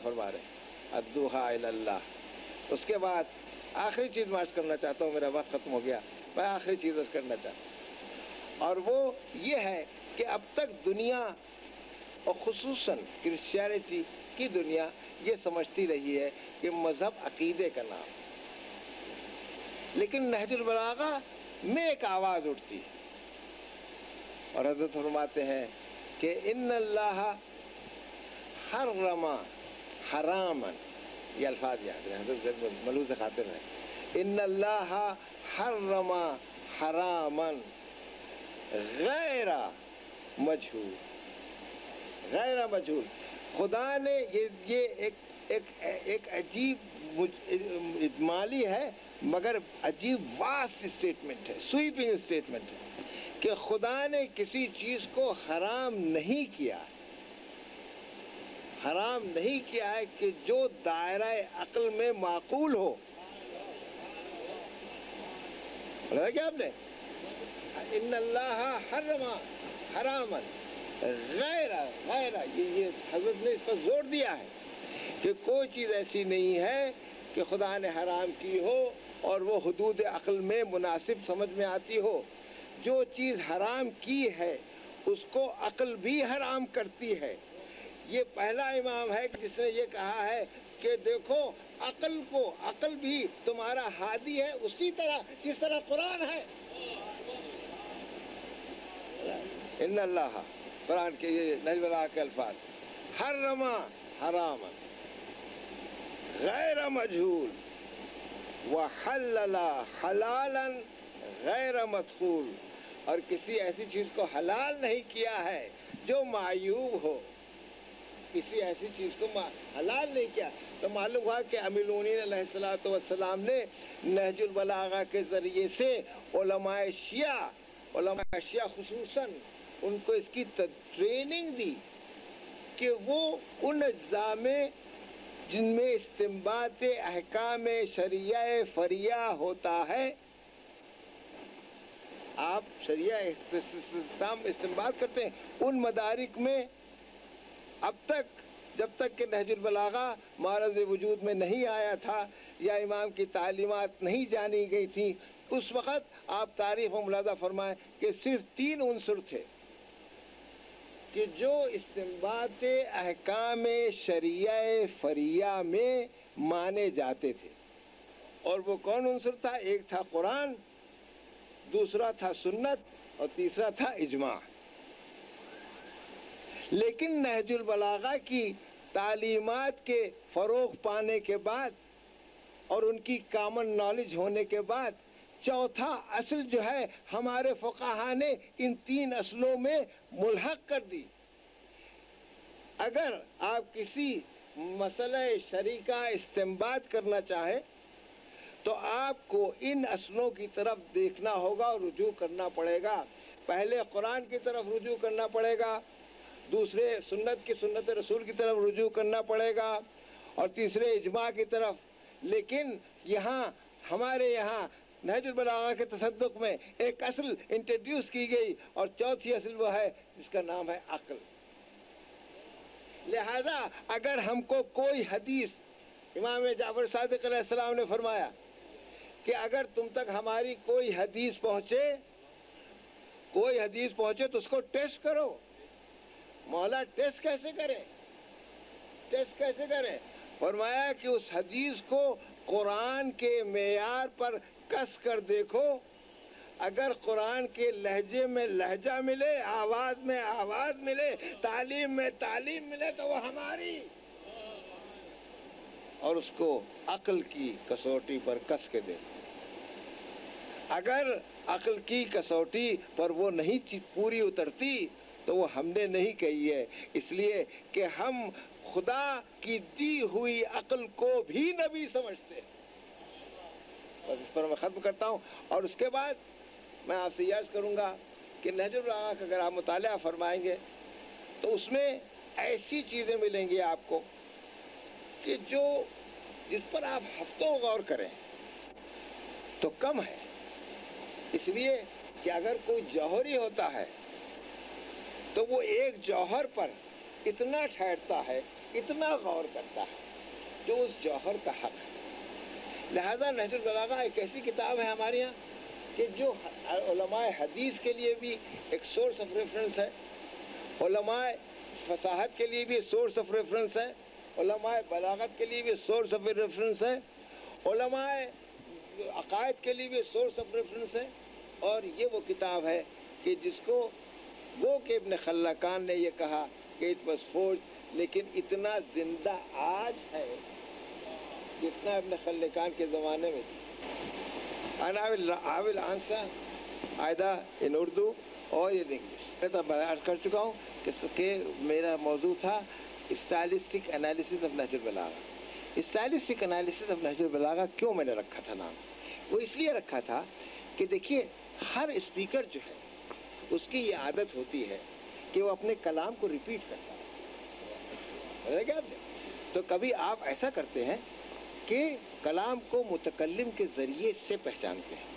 S5: फरमा उसके बाद आखिरी चीज़ मार्च करना चाहता हूँ, मेरा वक्त ख़त्म हो गया। मैं आखिरी चीज़ अर्ज़ करना चाहता हूँ। और वो ये है कि अब तक दुनिया और खसूस क्रिश्चियनिटी की दुनिया ये समझती रही है कि मज़हब अकीदे का नाम लेकिन नहजुल बलागा, में एक आवाज़ उठती। है और हज़रत फरमाते हैं कि इन अल्लाह हर रमा हरामन। ये अल्फाज याद रहे मलू से खातिर है। इन अल्लाह हर्रमा हरामन। गैरा मजहूर। गैरा मजहूर। खुदा ने ये ये एक एक एक अजीब इजमाली है मगर अजीब वास्ट स्टेटमेंट है स्वीपिंग स्टेटमेंट है, कि खुदा ने किसी चीज़ को हराम नहीं किया। हराम नहीं किया है कि जो दायरा अकल में माकूल हो। क्या आपने? इन अल्लाह हरमा हरामन, गैरा गैरा, ये ये हज़रत ने इस पर ज़ोर दिया है कि कोई चीज़ ऐसी नहीं है कि खुदा ने हराम की हो और वो हदूद अक़ल में मुनासिब समझ में आती हो, जो चीज़ हराम की है, उसको अक़ल भी हराम करती है। ये पहला इमाम है जिसने ये कहा है कि देखो, अकल को, अकल भी तुम्हारा हादी है, उसी तरह जिस तरह कुरान है। इन कुरान के ये नजबला के अल्फाज, हर रमा हराम, गैर मजहूल। व हल्ला हलालन गैर मदखूल। और किसी ऐसी चीज़ को हलाल नहीं किया है जो मायूब हो। किसी ऐसी चीज़ को हलाल नहीं किया। तो मालूम हुआ कि अमीलसलाम ने नहजुल बलागा के ज़रिए से शिया शिया खसूस उनको इसकी ट्रेनिंग दी कि वो उन अज्जा में जिनमें इस्तेमाल अहकाम शरिया फरिया होता है, आप शरिया इस्तेमाल करते हैं। उन मदारिक में अब तक, जब तक कि नहजुल बलागा महारज वजूद में नहीं आया था या इमाम की तालीमत नहीं जानी गई थी, उस वक़्त आप तारीफ़ में मुलाजा फरमाएँ कि सिर्फ़ तीन उनसर थे। कि जो इस्तेमाल अहकाम शरिया फरिया में माने जाते थे। और वो कौन उनसर था? एक था कुरान, दूसरा था सुन्नत और तीसरा था इजमा। लेकिन नहजुल बलागा की तालीमत के फ़रोग पाने के बाद और उनकी कामन नॉलेज होने के बाद चौथा असल जो है, हमारे फ़ुकाहा ने इन तीन असलों में मुलहक कर दी। अगर आप किसी मसला शरी का इस्तेमाल करना चाहें तो आपको इन असलों की तरफ़ देखना होगा और रुजू करना पड़ेगा। पहले कुरान की तरफ़ रुजू करना पड़ेगा, दूसरे सुन्नत की सुन्नत रसूल की तरफ़ रुजू करना पड़ेगा, और तीसरे इजमा की तरफ़। लेकिन यहाँ, हमारे यहाँ नहजुलबलागा के तसदुक में एक असल इंट्रोड्यूस की गई और चौथी असल वो है, जिसका नाम है अक्ल। लिहाजा अगर हमको कोई हदीस इमाम जाफ़र सादिक ने फरमाया कि अगर तुम तक हमारी कोई हदीस पहुँचे, कोई हदीस पहुँचे तो उसको टेस्ट करो। मौला टेस्ट कैसे करें? टेस्ट कैसे करें? फरमाया कि उस हदीस को कुरान के मैार पर कस कर देखो, अगर कुरान के लहजे में लहजा मिले, आवाज़ में आवाज़ मिले, तालीम में तालीम मिले तो वो हमारी। और उसको अक्ल की कसौटी पर कस के देखो। अगर अक्ल की कसौटी पर वो नहीं पूरी उतरती तो वो हमने नहीं कही है। इसलिए कि हम खुदा की दी हुई अक्ल को भी नबी समझते बस इस पर मैं ख़त्म करता हूँ। और उसके बाद मैं आपसे याद करूँगा कि नज़र अगर आप मुताल फरमाएँगे तो उसमें ऐसी चीज़ें मिलेंगी आपको कि जो जिस पर आप हफ्तों गौर करें तो कम है। इसलिए कि अगर कोई जौहरी होता है तो वो एक जौहर पर इतना ठहरता है, इतना गौर करता है, जो उस जौहर का हक है। लिहाजा नहजुल बलागा एक ऐसी किताब है हमारे यहाँ कि जो हदीस के लिए भी एक सोर्स ऑफ़ रेफरेंस है फसाहत के लिए भी सोर्स ऑफ़ रेफरेंस है बलागत के लिए भी सोर्स ऑफ़ रेफरेंस है अकायद के लिए भी सोर्स ऑफ़ रेफरेंस है, और ये वो किताब है कि जिसको वो के इब्न खल्लाकान ने ये कहा कि इट वॉज़ फोर्ज लेकिन इतना ज़िंदा आज है जितना इब्न खल्लाकान के ज़माने में थी। And I will, I will answer either in Urdu or in English. मैं तो अर्ज़ कर चुका हूँ कि, कि मेरा मौजू था स्टाइलिस्टिक एनालिसिस ऑफ़ नहजुल बलागा स्टाइलिस्टिक एनालिसिस ऑफ़ नहजुल बलागा क्यों मैंने रखा था नाम? वो इसलिए रखा था कि देखिए हर स्पीकर जो है उसकी ये आदत होती है कि वो अपने कलाम को रिपीट करता है। क्या तो कभी आप ऐसा करते हैं कि कलाम को मुतकलम के ज़रिए से पहचानते हैं।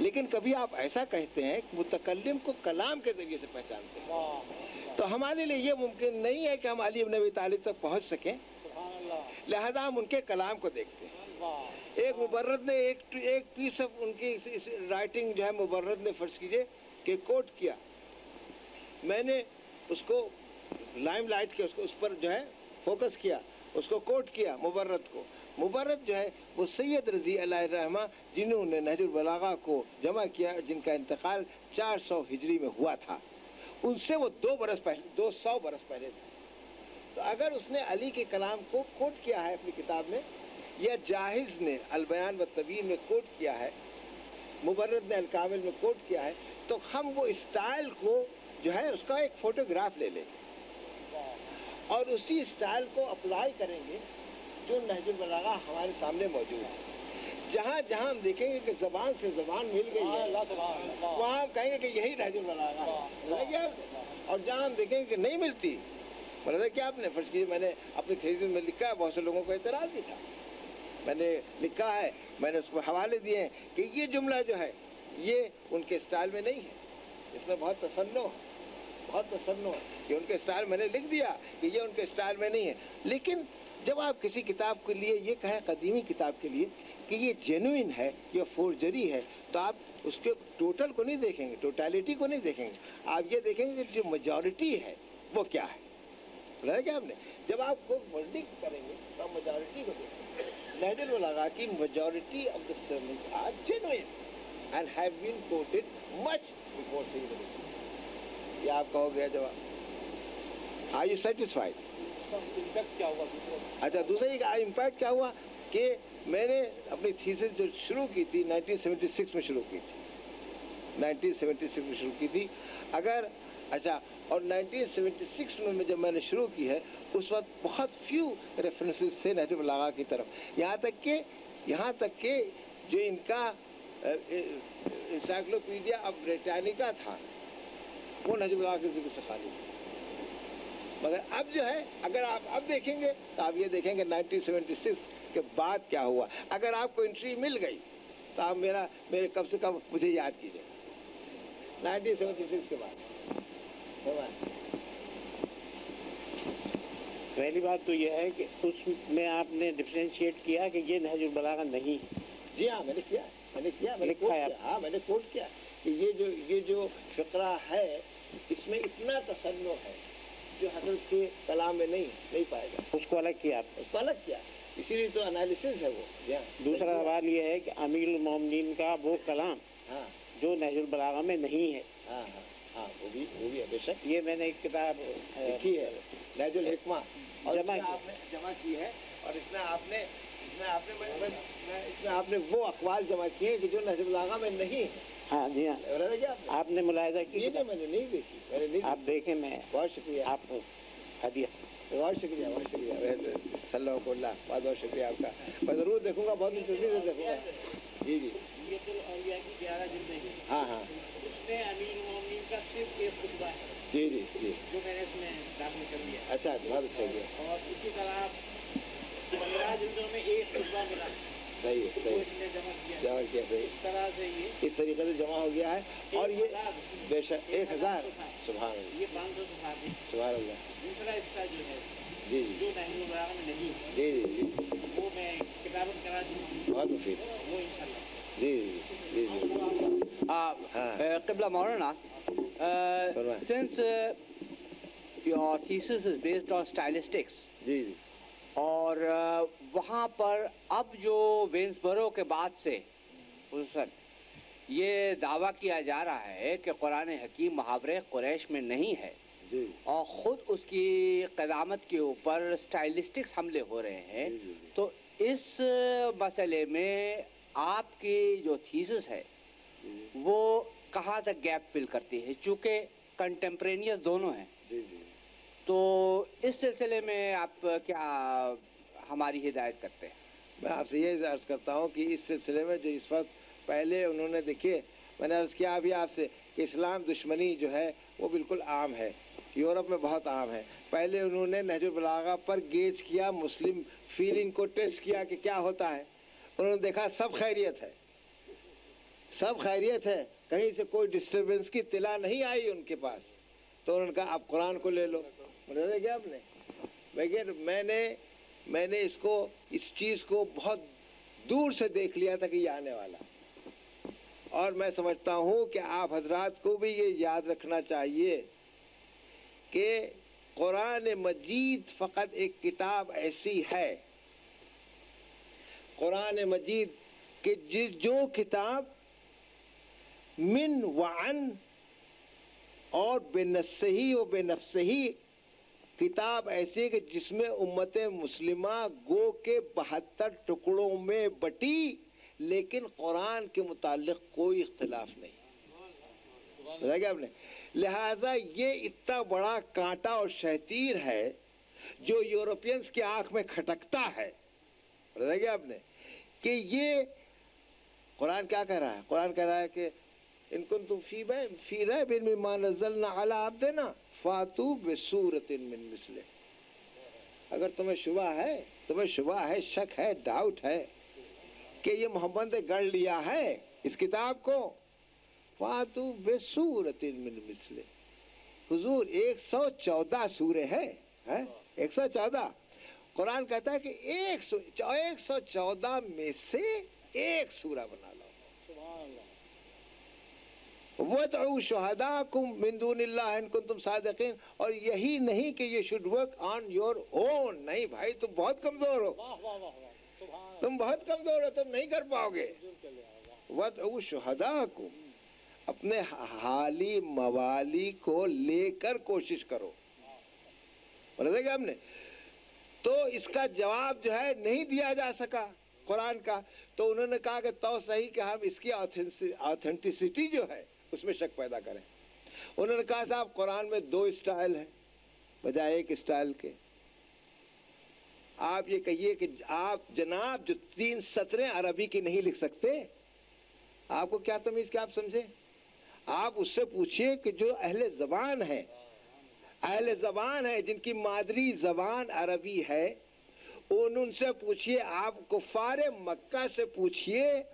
S5: लेकिन कभी आप ऐसा कहते हैं कि मुतकलम को कलाम के ज़रिए से पहचानते हैं। तो हमारे लिए ये मुमकिन नहीं है कि हम अली नबी तालिब तक पहुँच सकें। लिहाजा हम उनके कलाम को देखते हैं। एक मुबर्रद ने एक एक पीस ऑफ़ उनकी इस, इस राइटिंग जो है मुबर्रद ने फ़र्ज़ कीजिए कि कोट किया। मैंने उसको लाइम लाइट के उसको उस पर जो है फोकस किया। उसको कोट किया मुबर्रद को। मुबरत जो है, वो सैयद रज़ी रहमा, जिन्होंने नहजुल बलागा को जमा किया, जिनका इंतकाल 400 हिजरी में हुआ था। उनसे वो दो बरस पहले दो सौ बरस पहले था। तो अगर उसने अली के कलाम को कोट किया है अपनी किताब में, या जाहिज ने, अलबयान व तवीन में कोट किया है मुबरत ने अलकामिल में कोट किया है तो हम वो स्टाइल को जो है, उसका एक फोटोग्राफ ले लेंगे और उसी स्टाइल को अप्लाई करेंगे जो नहजुल बलागा हमारे सामने मौजूद है। जहाँ जहाँ हम देखेंगे कि जबान से जबान मिल गई है वहाँ हम कहेंगे कि यही नहजुल बलागा और जहाँ हम देखेंगे कि नहीं मिलती मतलब क्या आपने फ़र्ज़ कीजिए मैंने अपनी थेसिस में लिखा है बहुत से लोगों को इतराज भी था। मैंने लिखा है मैंने उसको हवाले दिए हैं कि ये जुमला जो है ये उनके स्टाइल में नहीं है। इसमें बहुत तसन्नो है। बहुत तसन्नो है कि उनके स्टाइल मैंने लिख दिया कि ये उनके स्टाइल में नहीं है। लेकिन जब आप किसी किताब के लिए, ये कहें कदीमी किताब के लिए कि ये जेनुइन है, ये फोर्जरी है तो आप उसके टोटल को नहीं देखेंगे टोटलिटी को नहीं देखेंगे। आप ये देखेंगे कि जो मेजॉरिटी है, वो क्या है? समझा क्या आपने? जब आप कोई वर्डिक करेंगे तो आप मेजॉरिटी को देखेंगे। नैडल वो लगा कि majority of the sermons are genuine and have been before seeing the book. ये आप कहोगे जवाब? आर यू सेटिस्फाइड अच्छा दूसरा इम्पैक्ट क्या हुआ? कि मैंने अपनी थीसिस जो शुरू की थी 1976 में शुरू की थी। 1976 में शुरू की थी। अगर अच्छा और 1976 में जब मैंने शुरू की है, उस वक्त बहुत फ्यू रेफरेंसेस थे नहजु बलागा की तरफ़। यहाँ तक के, यहाँ तक के जो इनका इंसाइक्लोपीडिया ऑफ़ ब्रिटानिका था। वो नहजु बलागा के ज़िक्र से खाली मगर अब जो है अगर आप अब देखेंगे तो आप ये देखेंगे 1976 के बाद क्या हुआ। अगर आपको एंट्री मिल गई तो आप मेरा मेरे कम से कम मुझे याद कीजिए। 1976 के बाद।
S6: पहली बात तो यह है कि उसमें आपने डिफ्रेंशिएट किया कि ये नहजुल बलागा नहीं।
S5: जी हाँ मैंने किया मैंने किया मैंने
S6: लिखा
S5: कोट
S6: है
S5: किया। हाँ मैंने कोट किया कि ये जो ये जो फिक्रा है इसमें इतना तसन्नो है जो हज़रत के कलाम में नहीं नहीं पाएगा।
S6: उसको अलग किया
S5: उसको अलग किया। इसीलिए तो एनालिसिस है वो।
S6: दूसरा सवाल ये है कि अमीर मोमिन का वो कलाम
S5: हाँ।
S6: जो नहजुल बलागा में नहीं है।
S5: हाँ हाँ हाँ वो भी वो भी है बेशक।
S6: ये मैंने एक किताब
S5: लिखी है नैजुल हिकमा। और
S6: जमा की।
S5: आपने जमा की है और इसमें आपने इसमें आपने मैं, मैं, मैं, आपने वो अखबार जमा किए हैं कि जो नज़र लागा में नहीं है।
S6: हाँ जी हाँ।
S5: आपने?
S6: आपने मुलायदा की
S5: नहीं मैंने नहीं देखी मैंने नहीं
S6: आप देखें। मैं
S5: बहुत शुक्रिया।
S6: आप हदिया।
S5: बहुत शुक्रिया बहुत शुक्रिया। सल्लल्लाहु अलैहि बहुत बहुत शुक्रिया आपका। मैं ज़रूर देखूँगा बहुत इंटरेस्टिंग से देखूँगा। जी जी।
S6: तो जिल्दें हैं
S5: हाँ। जी जी जी।
S6: जो मैंने इसमें दाखिल कर दिया
S5: अच्छा बहुत अच्छा किया।
S6: और इसी तरह पंद्रह जिल्दों में एक खुतबा मिला।
S5: सही है सही
S6: जमा किया
S5: सही
S6: इस तरह से ये
S5: इस तरीके से जमा हो गया है। और ये बेशक एक हज़ार। सुबह
S6: ये पाँच सौ
S5: सुबह
S6: दूसरा हिस्सा जो है
S5: जी जी।
S6: जो में नहीं
S5: जी जी जी।
S6: वो मैं किताबत करा
S5: बहुत मुफीद।
S6: वो
S5: जी जी जी। जी
S7: Uh,
S5: हाँ।
S7: uh,
S5: Furman.
S7: since uh, your thesis is based on stylistics,
S5: जी जी।
S7: और वहाँ पर अब जो वेंसबरो के बाद से हुसन ये दावा किया जा रहा है कि कुरान हकीम मुहावरे कुरैश में नहीं है। और ख़ुद उसकी क़दामत के ऊपर स्टाइलिस्टिक्स हमले हो रहे हैं। तो इस मसले में आपकी जो थीसिस है वो कहाँ तक गैप फिल करती है? चूँकि कंटेम्प्रेनियस दोनों हैं।
S5: जी जी।
S7: तो इस सिलसिले में आप क्या हमारी हिदायत करते हैं?
S5: मैं आपसे ये अर्ज़ करता हूँ कि इस सिलसिले में जो इस वक्त पहले उन्होंने, देखिए, मैंने अर्ज़ किया अभी आपसे कि इस्लाम दुश्मनी जो है, वो बिल्कुल आम है। यूरोप में बहुत आम है। पहले उन्होंने नहजुल बलागा पर गेज किया, मुस्लिम फीलिंग को टेस्ट किया कि क्या होता है। उन्होंने देखा सब खैरियत है। सब खैरियत है। कहीं से कोई डिस्टर्बेंस की तिला नहीं आई उनके पास। तो उन्होंने कहा, आप कुरान को ले लो। बता क्या आपने? बगैर मैंने मैंने इसको, इस चीज़ को बहुत दूर से देख लिया था कि ये आने वाला। और मैं समझता हूँ कि आप हजरात को भी ये याद रखना चाहिए कि कुरान मजीद फ़कत एक किताब ऐसी है। कुरान मजीद कि जिस, जो किताब मिन वन और बेनसही और बेनफसही किताब ऐसी कि जिसमें उम्मत मुस्लिमा गो के बहत्तर टुकड़ों में बटी, लेकिन कुरान के मुतालिक कोई इख्तलाफ नहीं। आपने? लिहाजा ये इतना बड़ा कांटा और शहतीर है जो यूरोपियंस की आँख में खटकता है। आपने? कि ये कुरान क्या कह रहा है? कुरान कह रहा है कि इनको तुम फ़ी बे फ़ी रहे बिन मीमा नजलना अला अब्दना। फातू बेसूरतिन मिन मिसले। अगर तुम्हें शुबा है, तुम्हें शुबा है, शक है, डाउट है कि ये मोहम्मद ने गढ़ लिया है इस किताब को, फातू बेसूरतिन मिन मिसले। हुजूर 114 सूरे हैं हैं? 114 कुरान कहता है कि एक सौ एक सौ चौदह में से एक सूरा बना लो शहदा कुम बिंदून तुम सादकिन। और यही नहीं कि ये should work on your own नहीं भाई तुम बहुत कमज़ोर हो। तुम बहुत कमज़ोर हो तुम नहीं कर पाओगे। वत शहदा कुम अपने हाली मवाली को लेकर कोशिश करो। बोला क्या हमने? तो इसका जवाब जो है नहीं दिया जा सका कुरान का। तो उन्होंने कहा कि तो सही कि हम इसकी ऑथेंटिसिटी जो है उसमें शक पैदा करें। उन्होंने कहा, साहब, कुरान में दो स्टाइल है, बजाय एक स्टाइल के। आप ये कहिए कि आप जनाब, जो तीन सतरें अरबी की नहीं लिख सकते, आपको क्या तमीज क्या आप समझे? आप उससे पूछिए कि जो अहले जबान है, अहले जबान है, जिनकी मादरी जबान अरबी है, उन उनसे पूछिए, आप कुफार मक्का से पूछिए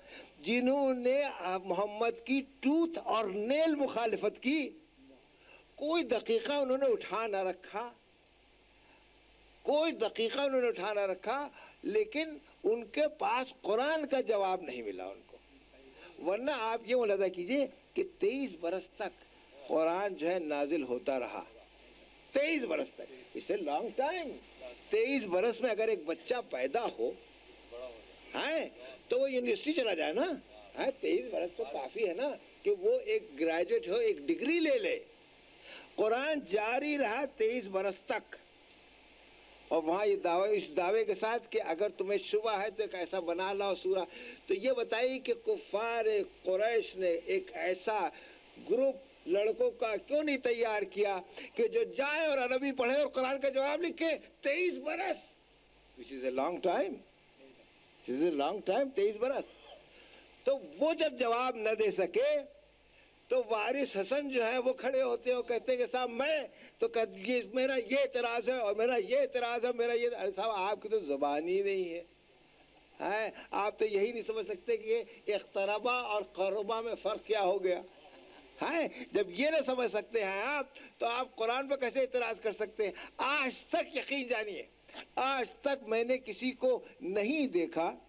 S5: जिन्होंने मोहम्मद की टूथ और नेल मुखालिफत की, कोई दकीका उन्होंने उठा ना रखा। कोई दकीका उन्होंने उठा ना रखा, लेकिन उनके पास कुरान का जवाब नहीं मिला उनको। वरना आप ये मुलाजा कीजिए कि तेईस बरस तक कुरान जो है नाजिल होता रहा। तेईस बरस तक। इसे लॉन्ग टाइम। तेईस बरस में अगर एक बच्चा पैदा हो है तो वो यूनिवर्सिटी चला जाए ना? है तेईस बरस तो काफ़ी है ना कि वो एक ग्रेजुएट हो, एक डिग्री ले ले। कुरान जारी रहा तेईस बरस तक। और वहाँ ये दावा, इस दावे के साथ कि अगर तुम्हें शुबा है तो एक ऐसा बना लाओ सूरा। तो ये बताइए कि कुफार कुरैश ने एक ऐसा ग्रुप लड़कों का क्यों नहीं तैयार किया कि जो जाए और अरबी पढ़े और कुरान का जवाब लिखे? तेईस बरस। Which is a long time is a long time तेईस बरस। तो वो जब जवाब न दे सके तो वारिस हसन जो है, वो खड़े होते हैं कहते हैं कि साहब, मैं तो ये मेरा ये इतराज है और मेरा ये इतराज है, मेरा ये अरे साहब, आपकी तो जबान ही नहीं है। है? आप तो यही नहीं समझ सकते कि ये और करबा में फ़र्क क्या हो गया। है? जब ये ना समझ सकते हैं आप तो आप कुरान पर कैसे इतराज कर सकते हैं? आज तक यकीन जानिए। आज तक मैंने किसी को नहीं देखा।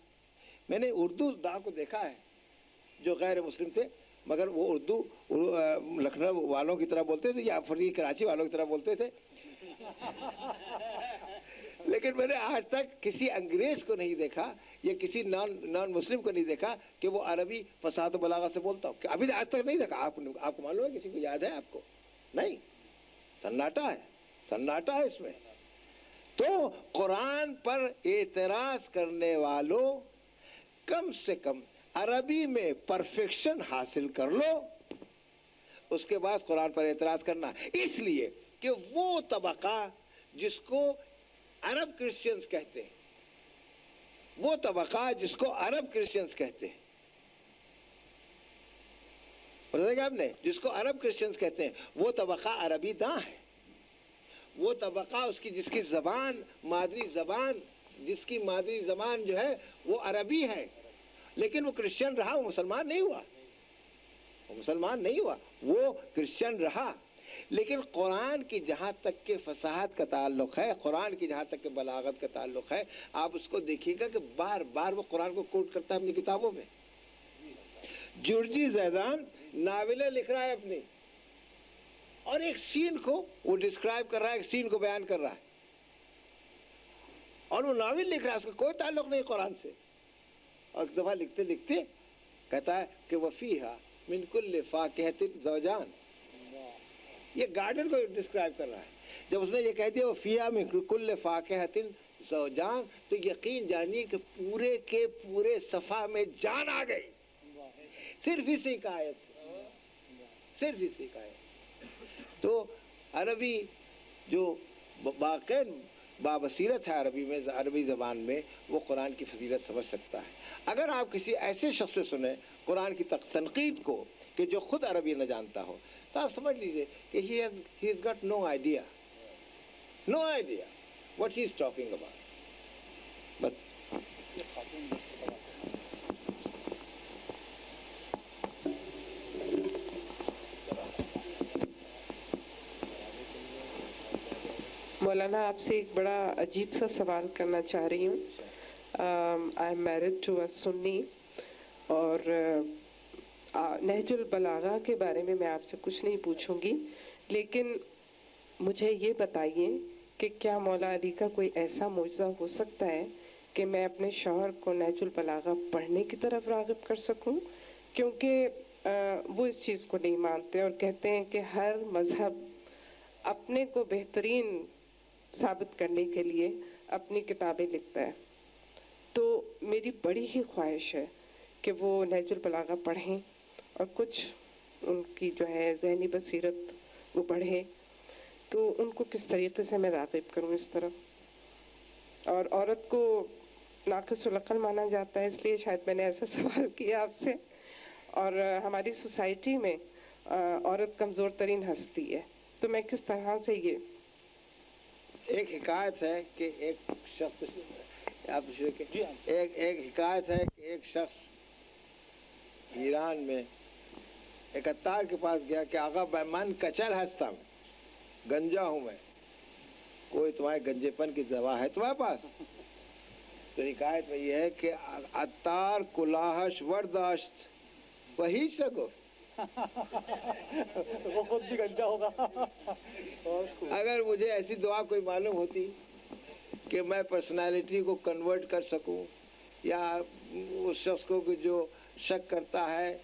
S5: मैंने उर्दू दा को देखा है जो गैर मुस्लिम थे मगर वो उर्दू लखनऊ वालों की तरह बोलते थे या फिर कराची वालों की तरह बोलते थे। लेकिन मैंने आज तक किसी अंग्रेज़ को नहीं देखा या किसी नॉन नॉन मुस्लिम को नहीं देखा कि वो अरबी फसाद बलागा से बोलता हो। अभी आज तक नहीं देखा। आप, आपको मालूम है किसी को याद है आपको? नहीं? सन्नाटा है। सन्नाटा है इसमें। तो कुरान पर एतराज़ करने वालों कम से कम अरबी में परफेक्शन हासिल कर लो। उसके बाद कुरान पर एतराज़ करना। इसलिए कि वो तबका जिसको अरब क्रिश्चियंस कहते हैं, वो तबका जिसको अरब क्रिश्चियंस कहते हैं। आपने? जिसको अरब क्रिश्चियंस कहते हैं, वो तबका अरबी दा है। वो तबका उसकी जिसकी जबान, मादरी जबान, जिसकी मादरी जबान जो है, वो अरबी है। लेकिन वो क्रिश्चियन रहा, वो मुसलमान नहीं हुआ। वो मुसलमान नहीं हुआ, वो क्रिश्चियन रहा। लेकिन कुरान की जहाँ तक के फसाहत का ताल्लुक है, कुरान की जहाँ तक के बलागत का ताल्लुक है, आप उसको देखिएगा कि बार बार वो कुरान को कोट करता है अपनी किताबों में। जुर्जी जैदान, नाविले लिख रहा है अपनी। और एक सीन को वो डिस्क्राइब कर रहा है, एक सीन को बयान कर रहा है। और वो नाविल लिख रहा है, उसका कोई ताल्लुक नहीं कुरान से। और एक दफ़ा लिखते लिखते कहता है कि वफीहा मिनकुल फाकिहतिन जौजान। ये गार्डन को डिस्क्राइब कर रहा है। जब उसने ये कह दिया वो फिया में कुल्ल फाकिहतिन जौजान तो यकीन जानिए कि पूरे के पूरे सफ़ा में जान आ गई। सिर्फ़ इसी का आयत। सिर्फ़ इसी का आयत। तो अरबी जो बाक़ बाबसीरत है अरबी में अरबी ज़बान में, वो कुरान की फजीलत समझ सकता है। अगर आप किसी ऐसे शख्स से सुने, कुरान की तनकीद को, कि जो खुद अरबी न जानता हो तो आप समझ लीजिए कि he has he has got no idea no idea what he is talking about बस।
S8: मौलाना, आपसे एक बड़ा अजीब सा सवाल करना चाह रही हूँ। I am married to a Sunni और नहजुल बलागा के बारे में मैं आपसे कुछ नहीं पूछूँगी, लेकिन मुझे ये बताइए कि क्या मौला अली का कोई ऐसा मुआवजा हो सकता है कि मैं अपने शोहर को नहजुल बलागा पढ़ने की तरफ़ रागब कर सकूँ? क्योंकि वो इस चीज़ को नहीं मानते और कहते हैं कि हर मज़हब अपने को बेहतरीन साबित करने के लिए अपनी किताबें लिखता है। तो मेरी बड़ी ही ख्वाहिश है कि वो नहजुल बलागा पढ़ें और कुछ उनकी जो है जहनी बसीरत वो बढ़े तो उनको किस तरीके से मैं रागब करूँ इस तरफ़? और औरत को नाकसुलकल माना जाता है, इसलिए शायद मैंने ऐसा (laughs) सवाल किया आपसे। और हमारी सोसाइटी में औरत कमज़ोर तरीन हस्ती है। तो मैं किस तरह से ये
S5: एक हिकायत है कि एक शख्स आप एक एक हिकायत है कि एक शख्स ईरान में एक अत्तार के पास गया कि आगा मैं मन कचर हंसता मैं गंजा हूँ मैं। कोई तुम्हारे गंजेपन की दवा है तुम्हारे पास? तो हिकायत में यह है कि अत्तार कुलाहश वर्दाश्त वही शगो
S4: वो खुद भी गंजा होगा।
S5: अगर मुझे ऐसी दुआ कोई मालूम होती कि मैं पर्सनालिटी को कन्वर्ट कर सकूँ, या उस शख्स को जो शक करता है,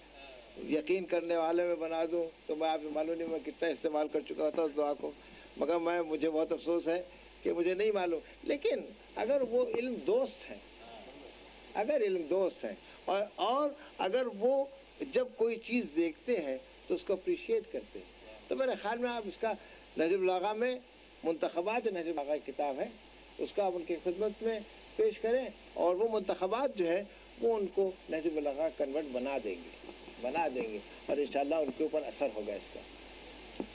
S5: यकीन करने वाले में बना दूँ तो मैं आपको मालूम नहीं मैं कितना इस्तेमाल कर चुका था उस दुआ को। मगर मैं, मुझे बहुत अफसोस है कि मुझे नहीं मालूम। लेकिन अगर वो इल्म दोस्त है, अगर इल्म दोस्त है, और और अगर वो जब कोई चीज़ देखते हैं तो उसको अप्रिशिएट करते हैं तो मेरे ख्याल में आप इसका नजरलागा में मंतखबात नजरलागा किताब है उसका आप उनकी खिदमत में पेश करें और वो मंतखबात जो है वो उनको नज़र नजरलागा कन्वर्ट बना देंगे बना देंगे और इन उनके ऊपर असर होगा इसका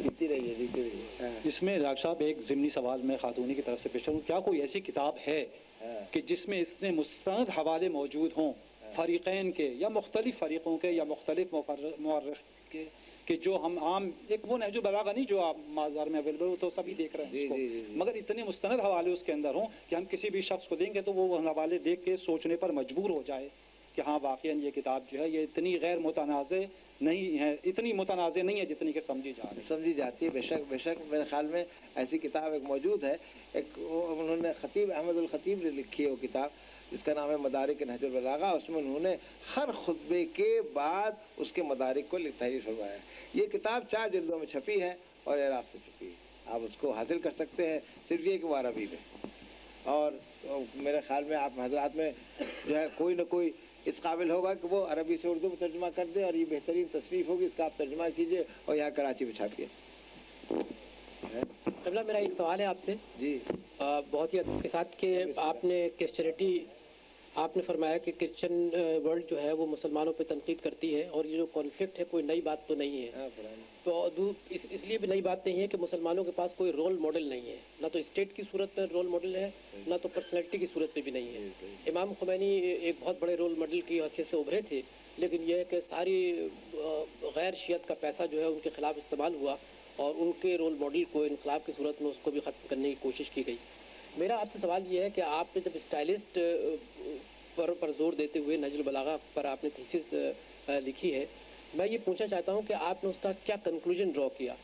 S5: जीती रहिए जीती रहिए
S4: हाँ। इसमें डॉक्टर साहब एक ज़िमनी सवाल मैं खातूनी की तरफ़ से पेश करूँ क्या कोई ऐसी किताब है हाँ। कि जिसमें इतने मुस्तंद हवाले मौजूद हों फ़रीक़ैन के या मुख्तलिफ़ फ़रीक़ों के या मुख्तलिफ़ मौरख के कि जो हम आम एक वो नहजो बलागा नहीं जो आप बाज़ार में अवेलेबल हो तो सभी देख रहे हैं उसको मगर इतने मुस्तंद हवाले उसके अंदर हों कि हम किसी भी शख्स को देंगे तो वो हवाले देख के सोचने पर मजबूर हो जाए कि हाँ वाक़ ये किताब जो है ये इतनी गैर मुतनाज़ नहीं है इतनी मुतनाज़ नहीं है जितनी कि समझी जा रही
S5: समझी जाती है बेशक बेशक मेरे ख्याल में ऐसी किताब एक मौजूद है। एक उन्होंने ख़तीब अहमद ख़तीब ने लिखी है वो किताब। जिसका नाम है मदारिक नहजुलबलागा उसमें उन्होंने हर खुतबे के बाद उसके मदारिक को तहरीर फरमाया ये किताब चार जल्दों में छपी है और इराक से छपी है। आप उसको हासिल कर सकते हैं सिर्फ़ ये कि वो अरबी में। और मेरे ख्याल में आप हजरात में जो है कोई ना कोई इस काबिल होगा कि वो अरबी से उर्दू में तर्जमा कर दे और ये बेहतरीन तशरीफ़ होगी इसका आप तर्जमा कीजिए और यहाँ कराची में छापिए।
S9: मेरा एक सवाल है आपसे।
S5: जी।
S9: आ, बहुत ही अदब के साथ कि आपने किस चैरिटी आपने फरमाया कि क्रिश्चियन वर्ल्ड जो है वो मुसलमानों पे तनकीद करती है और ये जो कॉन्फ्लिक्ट है कोई नई बात तो नहीं है। हाँ, तो इस इसलिए भी नई बात नहीं है कि मुसलमानों के पास कोई रोल मॉडल नहीं है। ना तो स्टेट की सूरत में रोल मॉडल है ना तो पर्सनैलिटी की सूरत में भी नहीं है। इमाम खुमैनी एक बहुत बड़े रोल मॉडल की हैसियत से उभरे थे लेकिन यह है कि सारी गैर शीयत का पैसा जो है उनके खिलाफ इस्तेमाल हुआ और उनके रोल मॉडल को इनकलाब की सूरत में उसको भी ख़त्म करने की कोशिश की गई। मेरा आपसे सवाल ये है कि आपने जब स्टाइलिस्ट पर पर ज़ोर देते हुए नजल बलागा पर आपने थीसिस लिखी है, मैं ये पूछना चाहता हूँ कि आपने उसका क्या कंक्लूजन ड्रॉ किया?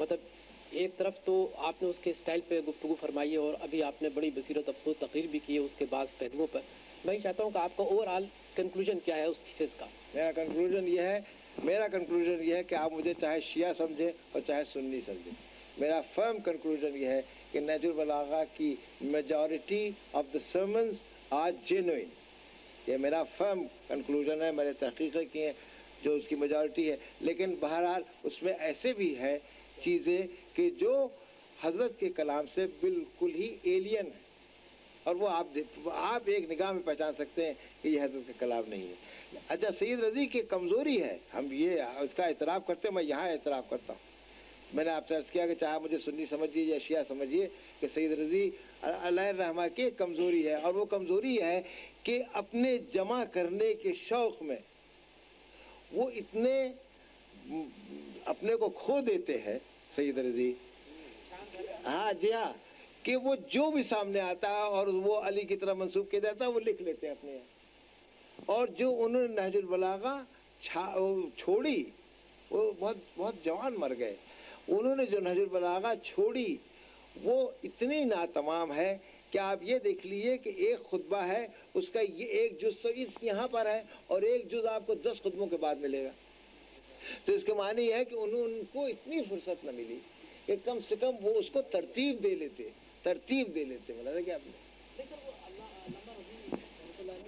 S9: मतलब एक तरफ़ तो आपने उसके स्टाइल पे गुफ्तु फरमाई है और अभी आपने बड़ी बसीरत अफसोस तकरीर भी की है उसके बाद पहलुओं पर। मैं ये चाहता हूँ कि आपका ओवरऑल कंक्लूजन क्या है उस थीसिस का?
S5: मेरा कंक्लूजन ये है, मेरा कंक्लूजन ये है कि आप मुझे चाहे शिया समझें और चाहे सुन्नी समझें। मेरा फर्म कंक्लूजन ये है कि नजुल बलागा की majority of the sermons are genuine ये मेरा फर्म कंक्लूजन है मैंने तहकीक़ें की हैं जो उसकी मेजॉरिटी है। लेकिन बहरहाल उसमें ऐसे भी है चीज़ें कि जो हज़रत के कलाम से बिल्कुल ही एलियन है। और वो आप आप एक निगाह में पहचान सकते हैं कि ये हज़रत का कलाम नहीं है। अच्छा सईद रज़ी की कमज़ोरी है। हम ये, उसका एतराफ़ करते हैं, मैं यहाँ एतराफ़ करता हूँ। मैंने आपसे अर्ज़ किया कि चाहे मुझे सुन्नी समझिए या शिया समझिए कि सईद रज़ी रहमा की कमज़ोरी है और वो कमज़ोरी है कि अपने जमा करने के शौक़ में वो इतने अपने को खो देते हैं सईद रज़ी। हाँ जी हाँ कि वो जो भी सामने आता है और वो अली की तरह मंसूब किया जाता है, वो लिख लेते हैं अपने। यहाँ और जो उन्होंने नहजुल बलागा छोड़ी, वो बहुत बहुत जवान मर गए। उन्होंने जो नहजुल बलागा छोड़ी वो इतनी नातमाम है कि आप ये देख लीजिए कि एक खुतबा है उसका ये एक जुज तो इस यहाँ पर है और एक जुज आपको दस खुतबों के बाद मिलेगा। तो इसके मानी है कि उन्होंने उनको इतनी फुर्सत न मिली कि कम से कम वो उसको तरतीब दे लेते तरतीब दे लेते बोला क्या आपने।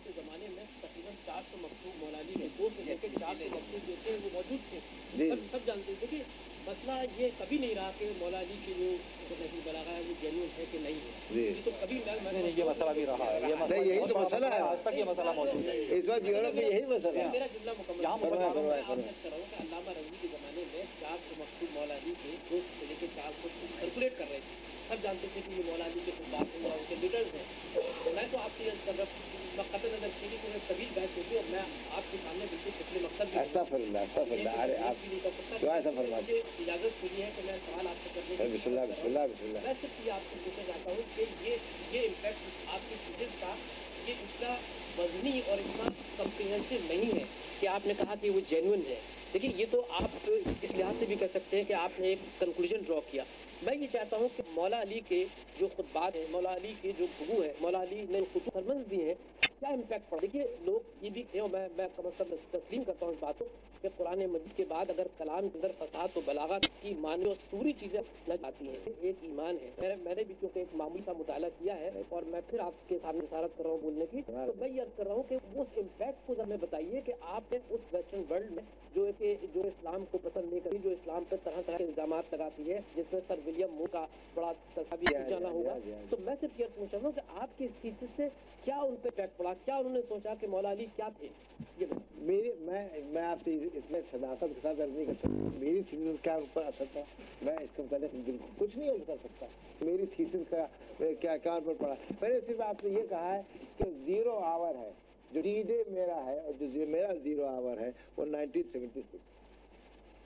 S9: जमाने में तकरीबन चार सौ मौलानी में दो से लेकर चार सौ जो थे वो मौजूद थे। सब जानते थे कि मसला ये कभी नहीं रहा कि मौला अली की जो नजीब बलागा है वो जेन्यून है कि नहीं है? ये तो कभी मैं
S4: नहीं ये मसला भी रहा है ये मसला
S5: यही तो मसला है।
S4: आज तक ये मसला मौजूद है।
S5: इस वक्त यूरोप में यही मसला है।
S9: मेरा जुमला मुकम्मल।
S4: यहाँ
S9: मैं
S4: मुकम्मल
S9: आपसे कर रहा हूँ कि अल्लामा रजवी के ज़माने में चार सौ मकतूब मौला अली के दो से लेकर चार सौ सर्कुलेट कर रहे थे। सब जानते थे कि ये मौला अली के कुछ बात हैं या उनके लीडर्स हैं। मैं तो आपसे ये कर रहा कत कर आपने कहा कि वो जेन्युइन है। देखिए, ये तो आप इस लिहाज से भी कह सकते हैं कि आपने एक कंक्लूजन ड्रॉ किया। मैं ये चाहता हूँ कि मौला अली के जो खुतबात हैं, मौला अली के जो गुरु है, मौला अली ने सरमंज दिए हैं क्या इम्पैक्ट पड़ा देखिए लोग ये भी और मैं मैं कम अज कम तस्लीम करता हूँ इस बात को कि कुरान मजीद के बाद अगर कलाम के अंदर फसाद तो बलागत की मानो पूरी चीज़ें लग जाती हैं। एक ईमान है। मैंने मैंने भी क्योंकि एक मामूली सा मुताला किया है और मैं फिर आपके सामने इशारत कर रहा हूँ बोलने की तो मैं ये कर रहा हूँ कि उस इम्पैक्ट को हमें बताइए कि आपने उस वेस्टर्न वर्ल्ड में जो कि जो इस्लाम को पसंद नहीं करती जो इस्लाम पर तरह तरह के इल्ज़ाम लगाती है जिसमें सर विलियम मो का बड़ा तस्वीर जाना होगा। तो मैं सिर्फ़ ये पूछ रहा हूँ कि आपकी इस चीज़ से क्या उन पर इम्पैक्ट पड़ा? क्या उन्होंने सोचा कि मौला अली क्या थे? ये
S5: मेरे, मैं मैं आपसे इसमें सदाकत के साथ अर्ज़ नहीं कर सकता। मेरी थीसिस क्या ऊपर असर था। मैं इसके मुताबिक बिल्कुल कुछ नहीं कर सकता। मेरी थीसिस का क्या क्या पर पड़ा। मैंने सिर्फ़ आपसे ये कहा है कि ज़ीरो आवर है, जो डी डे मेरा है और जो मेरा ज़ीरो आवर है, वो 1976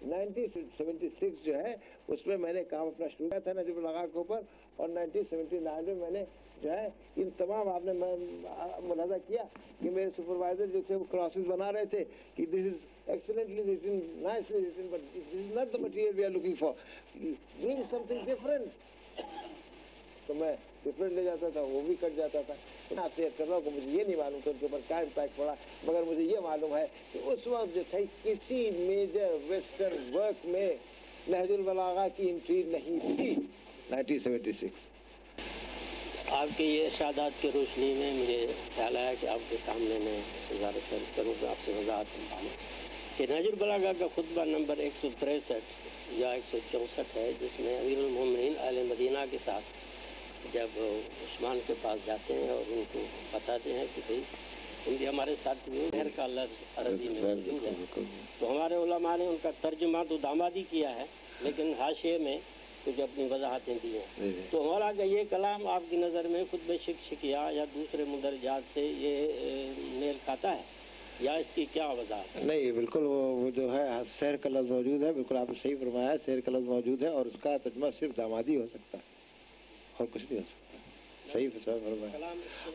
S5: 1976 जो है, उसमें मैंने काम अपना शुरू किया था नजीब लगा के ऊपर और 1979 में मैंने जो है, इन तमाम आपने मुलाजा किया कि मेरे सुपरवाइजर जो थे वो क्रॉसेस बना रहे थे कि this is excellently written nicely written but this is not the material we are looking for mean something different तो मैं डिफरेंट ले जाता था, वो भी कट जाता था। मैं आपसे कर रहा हूँ मुझे ये नहीं मालूम कि उनके ऊपर क्या इम्पैक्ट पड़ा, मगर मुझे ये मालूम है कि उस वक्त जो थे, किसी मेजर वेस्टर्न वर्क में नहजुल बलागा की एंट्री नहीं थी। 1976
S10: आपके ये इर्शादात की रोशनी में मुझे ख्याल आया कि आपके सामने मैं गुजारिश दर्ज करूँ कि आपसे वजाहत निकालूँ कि नज़र बलागा का खुतबा नंबर एक सौ तिरसठ या एक सौ चौंसठ है जिसमें अमीरमिन अल मदीना के साथ जब उस्मान के पास जाते हैं और उनको बताते हैं कि भाई तुम भी हमारे साथ घर का लफ्ज अरबी में मौजूद है। तो हमारे उलमा ने उनका तर्जुमा तो दामादी किया है लेकिन हाशिए में कुछ अपनी वजाहतें दी हैं। तो हमारा ये कलाम आपकी नज़र में खुद ब शिक्षिया या दूसरे मुदरजात से ये मेल खाता है? या इसकी क्या वजह
S5: नहीं बिल्कुल वो वो जो है शहर का लफ्ज़ मौजूद है बिल्कुल आपने सही फरमाया शहर का लफ्ज़ मौजूद है और उसका तर्जमा सिर्फ़ दामादी हो सकता है और कुछ नहीं हो सकता सही फरमाया।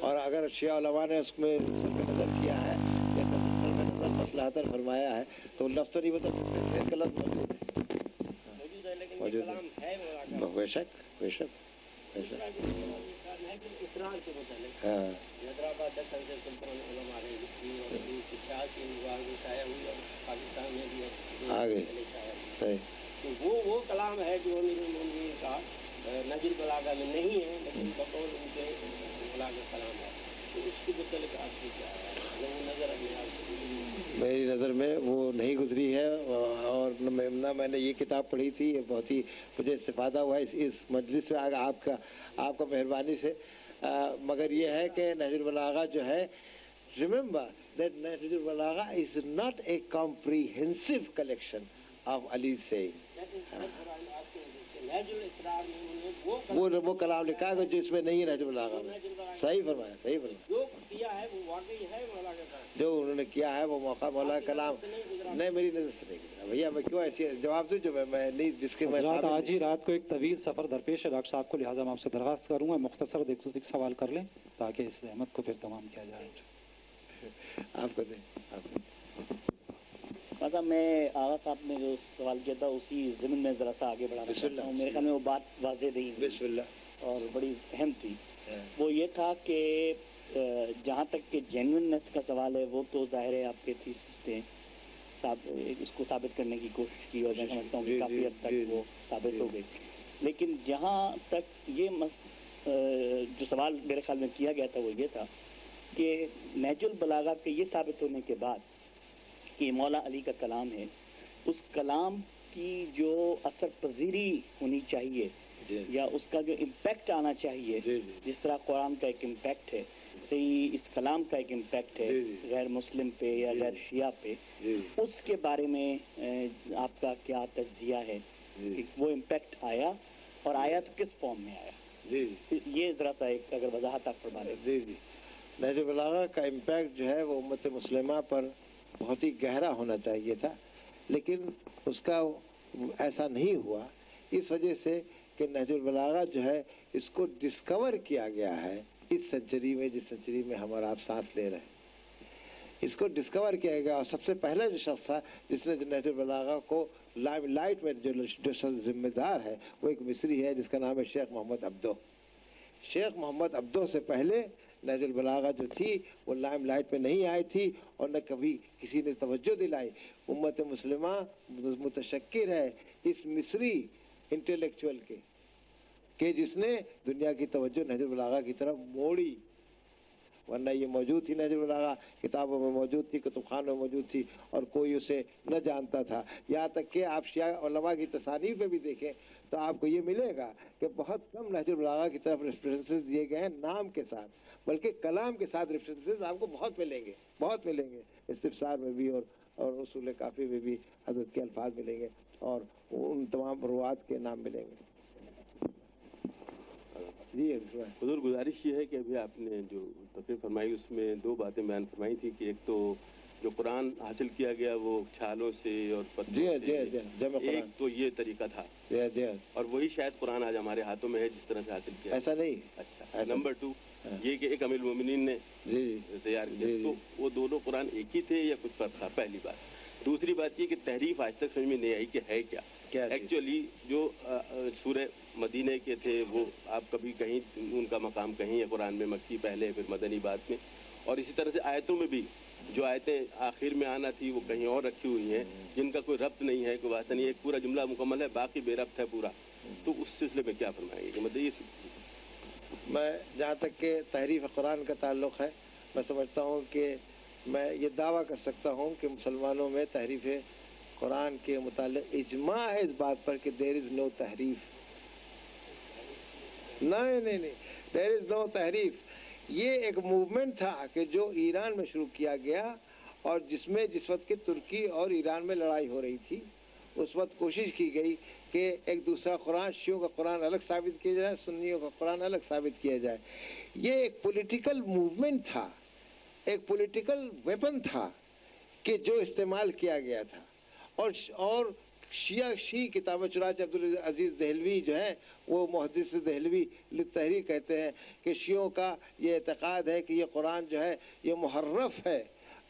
S5: और अगर शिया ने उसमें नज़र किया है या नज़र मसलाहतन फरमाया है तो लफ्ज़ तो नहीं बता सकते शहर का लफ्ज़ मौजूद है। मौजूद है बेशक बेशक आगे सही
S10: तो वो वो कलाम है जो का नज़र बलागा में नहीं है, लेकिन बतौर उनके बलागा कलाम है।
S5: मेरी नज़र में वो नहीं गुजरी है और ना मैंने ये किताब पढ़ी थी ये बहुत ही मुझे इस्तेफादा हुआ इस इस मजलिस में आपका आपका मेहरबानी से। आ, मगर ये है कि नज़र बलागा जो है remember that Nahjul Balagha is not a comprehensive collection of Ali से
S10: में उन्होंने वो
S5: वो वो कलाम लिखा है जो इसमें नहीं है नहजुल बलागा में सही फरमाया सही फरमाया।
S10: जो किया है वो वाकई है मौलाना का
S5: जो उन्होंने किया है वो मौका मौला कलाम नहीं मेरी नज़र से नहीं गुजरा। भैया मैं क्यों ऐसी जवाब दूँ जो मैं, मैं नहीं जिसके मैं
S4: आज ही रात को एक तवील सफ़र दरपेश है डॉक्टर साहब को लिहाजा मैं आपसे दरख्वास्त करूँगा मुख्तसर एक एक सवाल कर लें ताकि इस अहमद को फिर तमाम किया जाए। (laughs)
S5: आपको दें आपको
S11: मतलब मैं आगा साहब ने जो सवाल किया था उसी ज़मीन में ज़रा सा आगे बढ़ाना चाहता हूँ। मेरे ख्याल में वो बात वाजे नहीं और बड़ी अहम थी। वो ये था कि जहाँ तक कि जेन्युइननेस का सवाल है वो तो ज़ाहिर है आपके थीसिस ने साब, इसको साबित करने की कोशिश की और मैं समझता हूँ कि काफ़ी हद तक वो साबित हो गई। लेकिन जहाँ तक ये मस जो सवाल मेरे ख्याल में किया गया था वो ये था कि नहजुल बलागा के ये साबित होने के बाद कि मौला अली का कलाम है उस कलाम की जो असर पजीरी होनी चाहिए या उसका जो इम्पैक्ट आना चाहिए जिस तरह कुरान का एक इम्पैक्ट है सही इस कलाम का एक इम्पैक्ट है गैर मुस्लिम पे या गैर शिया पे उसके बारे में आपका क्या तजिया है कि वो इम्पैक्ट आया और आया तो किस फॉर्म में आया?
S5: जी।
S11: ये जरा सा एक अगर वजाहत आप फरमा दें।
S5: जी जी। नहज का इम्पैक्ट जो है वो उम्मत मुस्लिमा पर बहुत ही गहरा होना चाहिए था, लेकिन उसका ऐसा नहीं हुआ। इस वजह से कि नहजुल बलागा जो है, इसको डिस्कवर किया गया है, इस सेंचुरी में, जिस सेंचुरी में हम और आप सांस ले रहे हैं। इसको डिस्कवर किया गया और सबसे पहला जो शख्स था, जिसने जो नहजुल बलागा को लाइव लाइट में जो जिम्मेदार है, वो एक मिस्री है, जिसका नाम है शेख मोहम्मद अब्दो। शेख मोहम्मद अब्दो से पहले नज़र बलागा जो थी, वो लाइम लाइट में नहीं आई थी और न कभी किसी ने तवज्जो दिलाई। उम्मत मुस्लिमा मुतशक्र है इस मिस्री इंटेलेक्चुअल के, कि जिसने दुनिया की तवज्जो नज़र बलागा की तरफ़ मोड़ी। वरना ये मौजूद थी नज़र बलागा, किताबों में मौजूद थी कुतुब खान में मौजूद थी और कोई उसे न जानता था। यहाँ तक कि आप शिया की तसानीफ में भी देखें तो आपको ये मिलेगा कि बहुत कम नज़र बलागा की तरफ़ रेफरेंसेस दिए गए हैं नाम के साथ। बल्कि कलाम के साथ रेफरेंसेस आपको बहुत मिलेंगे बहुत मिलेंगे। इस्तिफसार में भी और और उसूल काफ़ी में भी हज़रत के अल्फाज मिलेंगे और उन तमाम रुआत के नाम मिलेंगे। जी
S12: हजूर गुजारिश ये है कि अभी आपने जो तकरीर फरमाई उसमें दो बातें बयान फरमाई थी कि एक तो जो कुरान हासिल किया गया वो छालों से और पत्थरों
S5: जी
S12: से। एक तो ये तरीका था।
S5: जी जी।
S12: और वही शायद कुरान आज हमारे हाथों में है जिस तरह से हासिल किया।
S5: ऐसा नहीं।
S12: अच्छा। नंबर टू ये कि एक अमीर मोमिनीन ने तैयार किया। तो वो दोनों कुरान एक ही थे या कुछ फ़र्क था? पहली बात। दूसरी बात ये कि तहरीफ आज तक समझ में नहीं आई कि है क्या।
S5: क्या
S12: एक्चुअली जो सूर्य मदीने के थे वो आप कभी कहीं उनका मकाम कहीं है कुरान में मक्की पहले फिर मदनी बाद में। और इसी तरह से आयतों में भी जो आयतें आखिर में आना थी वो कहीं और रखी हुई हैं जिनका कोई रब्त नहीं है कोई वास्ता नहीं है। पूरा जुमला मुकम्मल है बाकी बेरब्त है पूरा। तो उस सिलसिले में क्या फरमाएँगे? मतलब ये
S5: मैं जहाँ तक के तहरीफ कुरान का ताल्लुक़ है, मैं समझता हूँ कि मैं ये दावा कर सकता हूँ कि मुसलमानों में तहरीफ कुरान के मुतालिक इजमा है इस बात पर कि देर इज़ नो तहरीफ। नहीं नहीं नहीं देर इज़ नो तहरीफ। ये एक मूवमेंट था कि जो ईरान में शुरू किया गया और जिसमें जिस वक्त के तुर्की और ईरान में लड़ाई हो रही थी, उस वक्त कोशिश की गई कि एक दूसरा कुरान शियों का कुरान अलग साबित किया जाए, सुन्नियों का कुरान अलग साबित किया जाए। ये एक पॉलिटिकल मूवमेंट था, एक पॉलिटिकल वेपन था कि जो इस्तेमाल किया गया था। और और शिया शी किताब चुराच अब्दुल अज़ीज़ दहलवी जो है, वो मुहदस दहलवी तहरी कहते हैं कि शियों का ये एतक़ाद है कि ये कुरान जो है, ये मुहर्रफ है।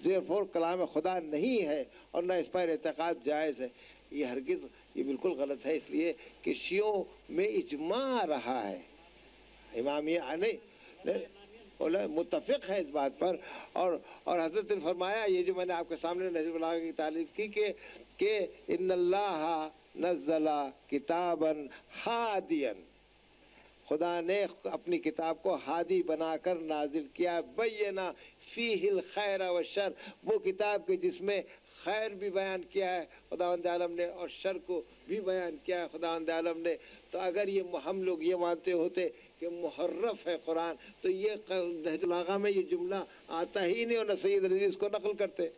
S5: जेरफोर कलाम खुदा नहीं है और न इस पर एतक़ाद जायज़ है। ये हरगिज़ ये बिल्कुल गलत है, इसलिए कि शियों में इजमा रहा है। इमामिया नहीं मुतफ़िक है इस बात पर। और और हज़रत ने फरमाया, ये जो मैंने आपके सामने नज़र की तारीफ़ की कि कि इन्नल्लाह नज़ला किताबन हादियन। खुदा ने अपनी किताब को हादी बनाकर नाजिल किया। बैना फ़ीहिल खैर व शर, वो किताब के जिसमें खैर भी बयान किया है खुदा आलम ने, और शर को भी बयान किया है खुदा आलम ने। तो अगर ये हम लोग ये मानते होते कि मुहर्रफ है कुरान तो ये दहजलागा में ये जुमला आता ही नहीं, और न सैद रज़ी इसको नकल करते।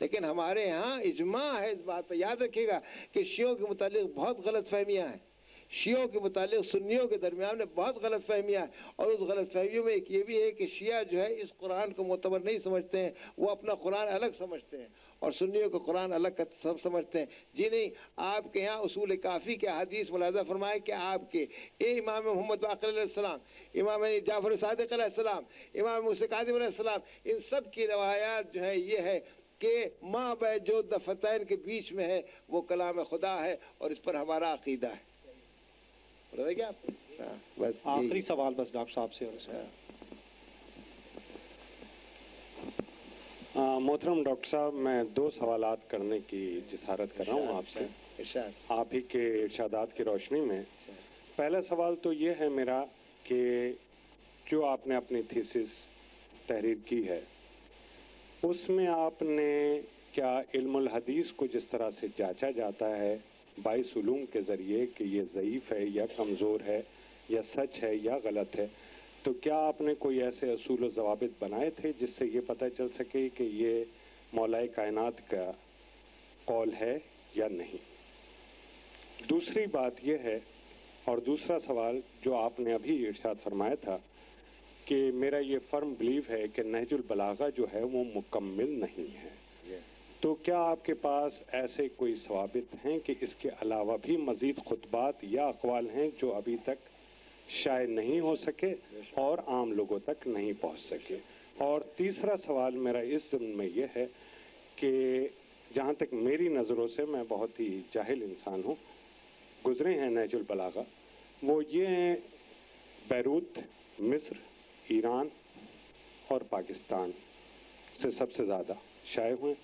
S5: लेकिन हमारे यहाँ इजमा है इस बात पर याद रखिएगा कि शियों के मुतालिक बहुत गलत फहमियाँ हैं। शियों के मुतालिक सुन्नियों के दरमियान में बहुत गलत फहमियाँ हैं। और उस गलत फहमियों में एक ये भी है कि शिया जो है इस कुरान को मोतबर नहीं समझते हैं, वो अपना कुरान अलग समझते हैं। और सुन्नियों को कुरान अलग का सब समझते हैं। जी नहीं आपके यहाँ उसूल काफ़ी के हदीस मुलाजा फरमाए कि आपके ए इमाम मोहम्मद वाकलाम इमाम जाफ़र सदक इमाम मुसकादिम इन सब की रवायात जो है ये है कि माँ बै जो दफतैन के बीच में है वो कलाम खुदा है और इस पर हमारा अकीदा है। क्या हाँ, बस
S4: आखिरी सवाल बस डॉक्टर साहब से
S13: मोहतरम डॉक्टर साहब मैं दो सवाल करने की जसारत कर रहा हूँ आपसे। आप ही के इर्शादात की रोशनी में। पहला सवाल तो ये है मेरा कि जो आपने अपनी थीसिस तहरीर की है उसमें आपने क्या इल्मुल हदीस को जिस तरह से जांचा जाता है बाईसलूम के ज़रिए कि ये ज़यीफ़ है या कमज़ोर है या सच है या गलत है तो क्या आपने कोई ऐसे असूल जवाब बनाए थे जिससे ये पता चल सके कि ये मौलाए कायनात का कौल है या नहीं? दूसरी बात यह है और दूसरा सवाल जो आपने अभी इर्शाद फरमाया था कि मेरा ये फर्म बिलीव है कि नहजुल बलागा जो है वो मुकम्मल नहीं है। तो क्या आपके पास ऐसे कोई स्वाबित हैं कि इसके अलावा भी मज़ीद खुतबात या अकवाल हैं जो अभी तक शायद नहीं हो सके और आम लोगों तक नहीं पहुँच सके। और तीसरा सवाल मेरा इस में यह है कि जहाँ तक मेरी नज़रों से मैं बहुत ही जाहिल इंसान हूँ, गुजरे हैं नैजुल बलागा, वो ये हैं बैरूत, मिस्र, ईरान और पाकिस्तान से सबसे ज़्यादा शाये हुए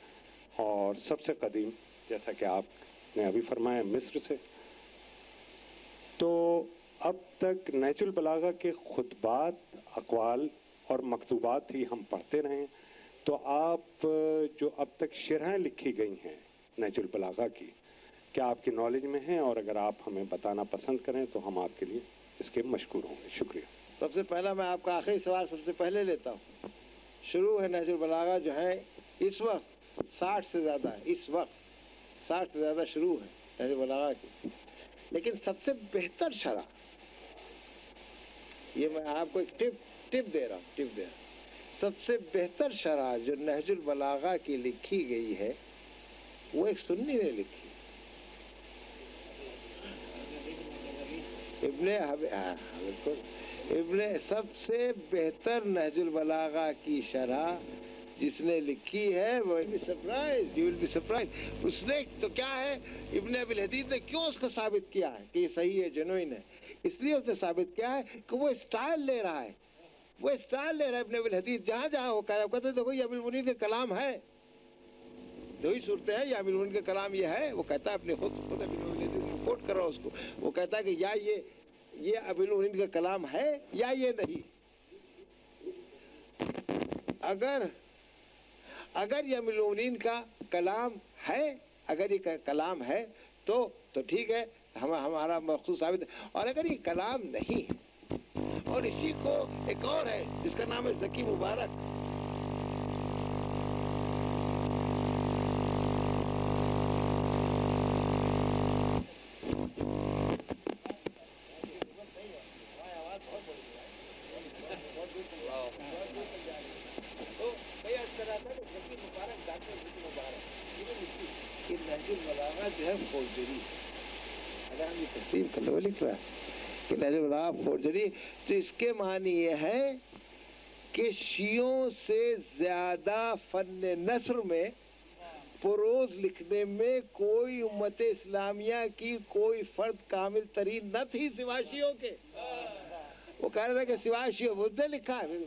S13: और सबसे कदीम, जैसा कि आपने अभी फरमाया, मिस्र से। तो अब तक नेचुरल बलागा के खुतबात अकवाल और मकतूबात ही हम पढ़ते रहे तो आप, जो अब तक शरह लिखी गई हैं नेचुरल बलागा की, क्या आपकी नॉलेज में हैं? और अगर आप हमें बताना पसंद करें तो हम आपके लिए इसके मशहूर होंगे। शुक्रिया।
S5: सबसे पहला मैं आपका आखिरी सवाल सबसे पहले लेता हूँ। शुरू है नज़र बलागा जो है, इस वक्त साठ से ज़्यादा है इस वक्त साठ से ज़्यादा शुरू है नहज बलागा की। लेकिन सबसे बेहतर शरा ये मैं आपको एक टिप टिप दे रहा हूँ टिप दे रहा हूँ। सबसे बेहतर शरा जो नहजुल बलागा की लिखी गई है, वो एक सुन्नी ने लिखी। इब्ने बिल्कुल। इब्ने सबसे बेहतर नहजुल बलागा की शरा जिसने लिखी है, वो surprise you will be surprise उसने तो क्या है? इब्न अबिल हदीद ने क्यों उसको साबित किया है कि ये सही है जेनुइन है? इसलिए उसने साबित किया है कि वो स्टाइल ले रहा है। वो स्टाइल ले रहा है अबिल हदीद जहाँ जहाँ वो कह कहते देखो ये अबिल मुनीर का कलाम है। दो ही सूरतें हैं, या अबिल मुनीर का कलाम ये है। वो कहता है अपने खुद खुद अबिल मुनीर कोट कर रहा हूँ उसको। वो कहता है कि या ये ये अबिल मुनीर का कलाम है या ये नहीं। अगर अगर ये अमीन का कलाम है, अगर ये कलाम है तो तो ठीक है। हम, हमारा मखसूस साबित और अगर ये कलाम नहीं और इसी को एक और है, जिसका नाम है जकी मुबारक फोर्जरी तो इसके मानी ये है कि शियों से ज़्यादा फन नसर में परोज लिखने में कोई उम्मत इस्लामिया की कोई फर्द कामिल तरीन न थी सिवाशियों के। वो कह रहा था कि शियों उसने लिखा है,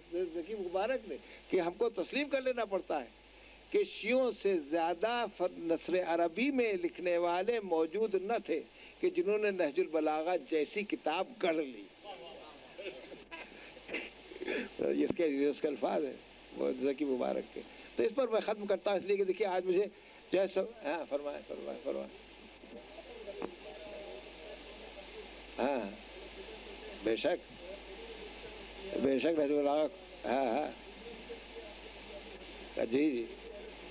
S5: मुबारक ने, कि हमको तस्लीम कर लेना पड़ता है। कि शियों से ज़्यादा नसर अरबी में लिखने वाले मौजूद न थे कि जिन्होंने नहजुल बलागा जैसी किताब गढ़ ली। जिसके जिसके अल्फाज है जकी मुबारक के। तो इस पर मैं ख़त्म करता हूँ, इसलिए कि देखिए, आज मुझे जो है सब हाँ फरमाए फरमाए फरमाए। हाँ बेशक। बेशक नज़र हाँ हाँ। जी जी।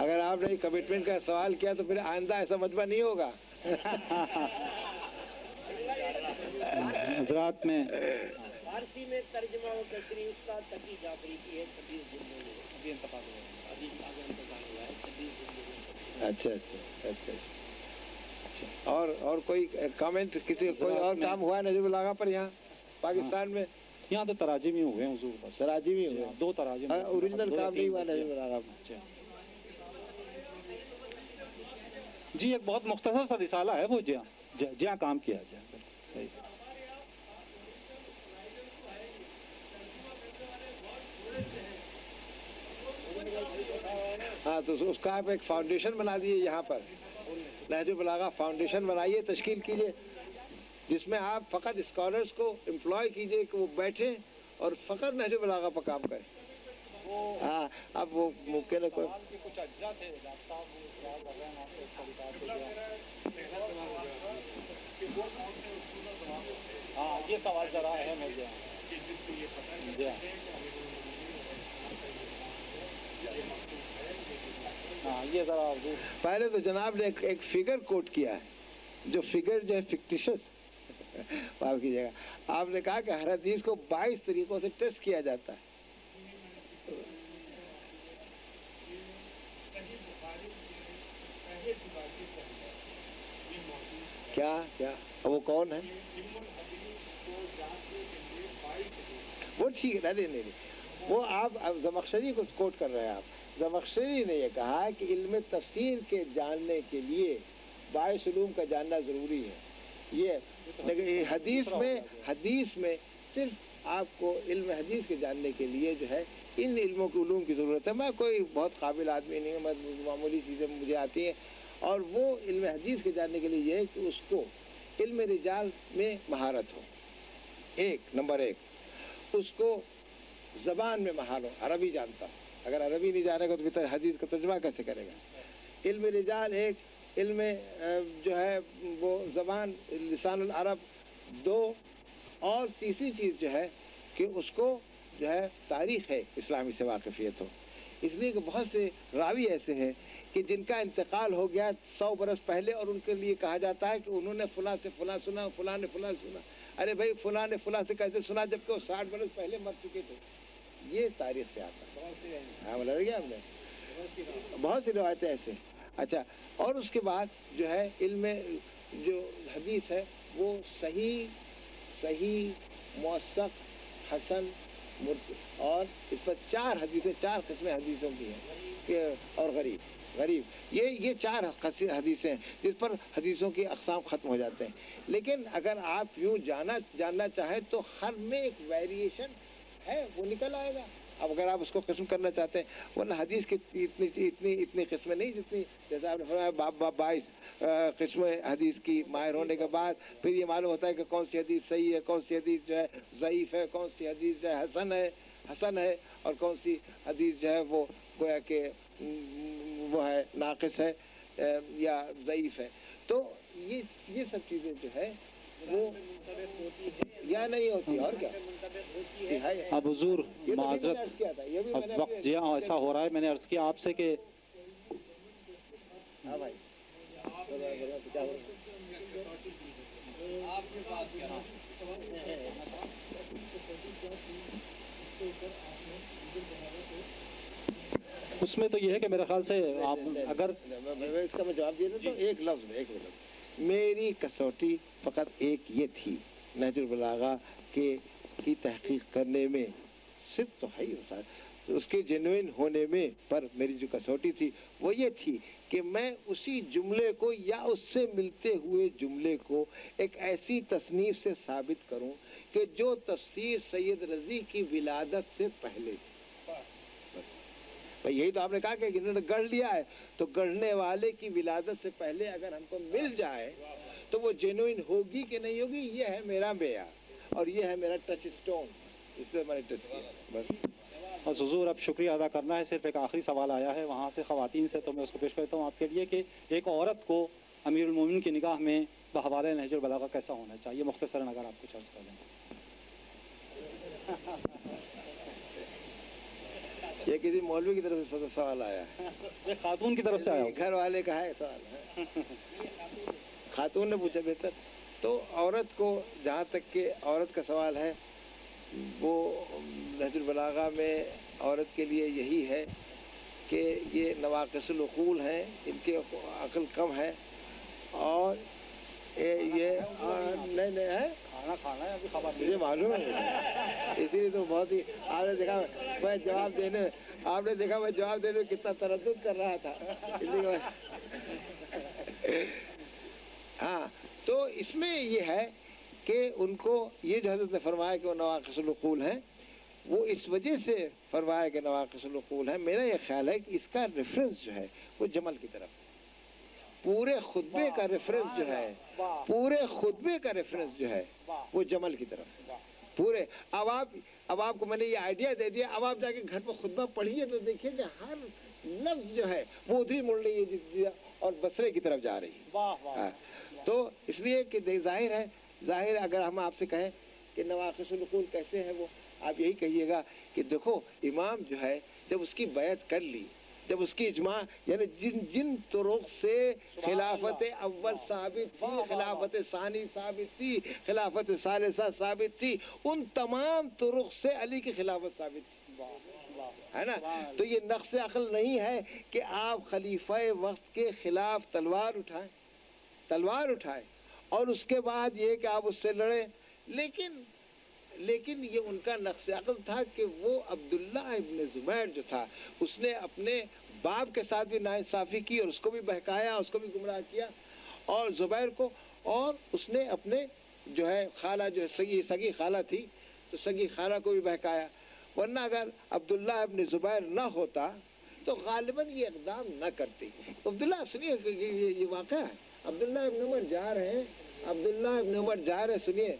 S5: अगर आपने कमिटमेंट का सवाल किया तो फिर आइंदा ऐसा मजबा नहीं होगा।
S4: हजरात में
S10: फारसी में तर्जमा और तकरी उस्ताद तकी जाफरी की है अभी इंतकाल हुआ है अभी आगे इंतकाल हुआ है कबीर ज़िंदगी
S5: अच्छा अच्छा अच्छा अच्छा। और और कोई कमेंट किसी कोई और काम हुआ है नज़र लागा पर यहाँ पाकिस्तान में?
S4: यहाँ तो तराजी में हुए हैं बस।
S5: तराजी में हुए
S4: दो तराजी में
S5: हाँ, ओरिजिनल काम नहीं हुआ
S4: हैं। अच्छा। जी एक बहुत मुख्तसर सा रिसाला है वो जहाँ जहाँ- जहाँ काम किया जाए। बिल्कुल सही।
S5: हाँ तो उसका आप एक फाउंडेशन बना दिए यहाँ पर। नहज बलागा फाउंडेशन बनाइए तश्कील कीजिए। जिसमें आप फ़कत स्कॉलर्स को एम्प्लॉय कीजिए कि वो बैठें और फ़कत नहज बलागा पर काम करें हाँ अब वो मुमकिन है कोई
S4: हैं। हाँ ये सवाल जरा है हाँ। हाँ ये जरा
S5: पहले तो जनाब ने एक, एक फिगर कोट किया है जो फिगर जो है फिक्टिशस माफ़ कीजिएगा। आपने कहा कि हर हदीस को 22 तरीकों से टेस्ट किया जाता है। क्या क्या? वो कौन है? वो ठीक है, नहीं नहीं वो आप अब जमख्शरी को कोट कर रहे हैं आप। जमख्शरी ने ये कहा कि इल्म तफसीर के जानने के लिए बायसलूम का जानना ज़रूरी है। ये लेकिन हदीस में हदीस में सिर्फ़ आपको इल्म हदीस के जानने के लिए जो है, इन इल्मों के उलूम की ज़रूरत है। मैं कोई बहुत काबिल आदमी नहीं हूँ, मैं मामूली चीज़ें मुझे आती हैं। और वो इल्म हदीस के जानने के लिए यह है कि उसको इल्म रिजाल में महारत हो। एक, नंबर एक, उसको जबान में महार हो। अरबी जानता अगर अरबी नहीं जानेगा तो फिर हदीस का तर्जमा कैसे करेगा? इल्म रिजाल एक इल्म जो है वो जबान लिसान अरब दो और तीसरी चीज़ जो है कि उसको जो है तारीख है इस्लामी से वाकफियत हो। इसलिए कि बहुत से रावी ऐसे हैं कि जिनका इंतकाल हो गया सौ बरस पहले और उनके लिए कहा जाता है कि उन्होंने फुला से फुला सुना फुला ने फुला सुना। अरे भाई फुला ने फुला से कैसे सुना जबकि वो साठ बरस पहले मर चुके थे? ये तारीख से आता है। हाँ। बोला क्या हमने बहुत सी रवायतें ऐसे अच्छा और उसके बाद जो है, इल्म, जो हदीस है, वो सही सही मौसक हसन और इस पर चार हदीसें, चार किस्में हदीसों की हैं। और गरीब गरीब। ये ये चार हदीसें हैं, जिस पर हदीसों की अकसाम ख़त्म हो जाते हैं। लेकिन अगर आप यूँ जाना, जानना चाहें तो हर में एक वेरिएशन है, वो निकल आएगा। अब अगर आप उसको किस्म करना चाहते हैं वरना हदीस की इतनी इतनी इतनी किस्में नहीं जितनी जैसे आपने फरमाया बा, बा, बाईस किस्में हदीस की माहिर होने के बाद फिर ये मालूम होता है कि कौन सी हदीस सही है कौन सी हदीस जो है ज़यीफ़ है कौन सी हदीस जो है हसन है हसन है और कौन सी हदीस जो है वो गोया के वो है नाकिस है या ज़यीफ़ है। तो ये ये सब चीज़ें जो है वो या नहीं होती और क्या?
S4: अब हुजूर
S5: ये तो
S4: माजरत
S5: था, ये भी
S4: अब वक्त
S5: जी
S4: हाँ ऐसा हो रहा है मैंने अर्ज़ किया आपसे कि
S5: हाँ भाई। हो है?
S4: उसमें तो ये है कि मेरे ख्याल से आप अगर
S5: मैं- इसका मैं जवाब दे देता हूँ एक लफ्ज में एक लफ्ज मेरी कसौटी फकत एक ये थी नहजुल बलागा के की तहकीक करने में। सिर्फ़ तो है ही होता उसके जेनुइन होने में, पर मेरी जो कसौटी थी, वो ये थी कि मैं उसी जुमले को या उससे मिलते हुए जुमले को एक ऐसी तसनीफ से साबित करूँ कि जो तफसीर सैयद रज़ी की विलादत से पहले थी। भाई, यही तो आपने कहा कि इन्होंने गढ़ लिया है। तो गढ़ने वाले की विलादत से पहले अगर हमको मिल जाए तो वो जेनुइन होगी कि नहीं होगी, ये है मेरा मेयार और ये है मेरा टच स्टोन इसलिए मैंने टेस्ट किया। बस।
S4: और हुजूर, अब शुक्रिया अदा करना है। सिर्फ़ एक आखिरी सवाल आया है वहाँ से ख़वातीन से तो मैं उसको पेश करता हूँ आपके लिए कि एक औरत को अमीर अमीरमिन की निगाह में बहवाल नहजुल बलागा कैसा होना चाहिए? मुख्तसरन अगर आप कुछ अर्ज़ कर लें
S5: ये किसी मौलवी की तरफ़ से सवाल आया।
S4: ये खातून की तरफ़ से आया
S5: घर वाले का है सवाल। खातून ने पूछा बेहतर। तो औरत को जहाँ तक के औरत का सवाल है वो नहजुल बलागा में औरत के लिए यही है कि ये नवाकसूल हैं इनके अकल कम है और ये ये नहीं नहीं है?
S4: खाना खाना है अभी खबर
S5: मुझे मालूम है। इसीलिए तो बहुत ही आपने देखा मैं जवाब देने आपने देखा मैं जवाब देने में कितना तरद कर रहा था। इसलिए हाँ तो इसमें ये है कि उनको ये जो हज़रत ने फरमाया कि वो नवाकसूल हैं वो इस वजह से फरमाया कि नवाकसूल है। मेरा ये ख्याल है कि इसका रेफरेंस जो है वो जमल की तरफ़। पूरे खुतबे का रेफरेंस जो है पूरे खुतबे का रेफरेंस जो है वो जमल की तरफ़ पूरे अब आप अब आपको मैंने ये आइडिया दे दिया अब आप जाके घर पर खुतबा पढ़िए तो देखिए कि हर लफ्ज जो है वो उधरी मुड़ रही है और बसरे की तरफ़ जा रही है। तो इसलिए कि ज़ाहिर है ज़ाहिर अगर हम आपसे कहें कि नवाकसूल कैसे है वो आप यही कहिएगा कि देखो इमाम जो है जब उसकी बैत कर ली जब उसकी इजमा यानी जिन जिन तुरुक से खिलाफत अव्वल साबित थी खिलाफत सानी साबित थी खिलाफत सालिसा साबित थी उन तमाम तुरुक से अली की खिलाफत साबित थी। है ना? तो ये नक्श अकल नहीं है कि आप खलीफा वक्त के खिलाफ तलवार उठाएँ तलवार उठाएँ और उसके बाद ये कि आप उससे लड़े। लेकिन लेकिन ये उनका नक्श अकल था कि वो अब्दुल्ला इब्न जुबैर जो था उसने अपने बाप के साथ भी नाइंसाफ़ी की और उसको भी बहकाया उसको भी गुमराह किया और जुबैर को और उसने अपने जो है खाला जो है सगी सगी खाला थी तो सगी खाला को भी बहकाया। वरना अगर अब्दुल्ला इब्न जुबैर ना होता तो गालिबन ये इकदाम न करती। अब्दुल्ला सुनिए ये, ये वाक़ है। अब्दुल्ला इब्न उमर जा रहे हैं। अब्दुल्ला इब्न उमर जा रहे सुनिए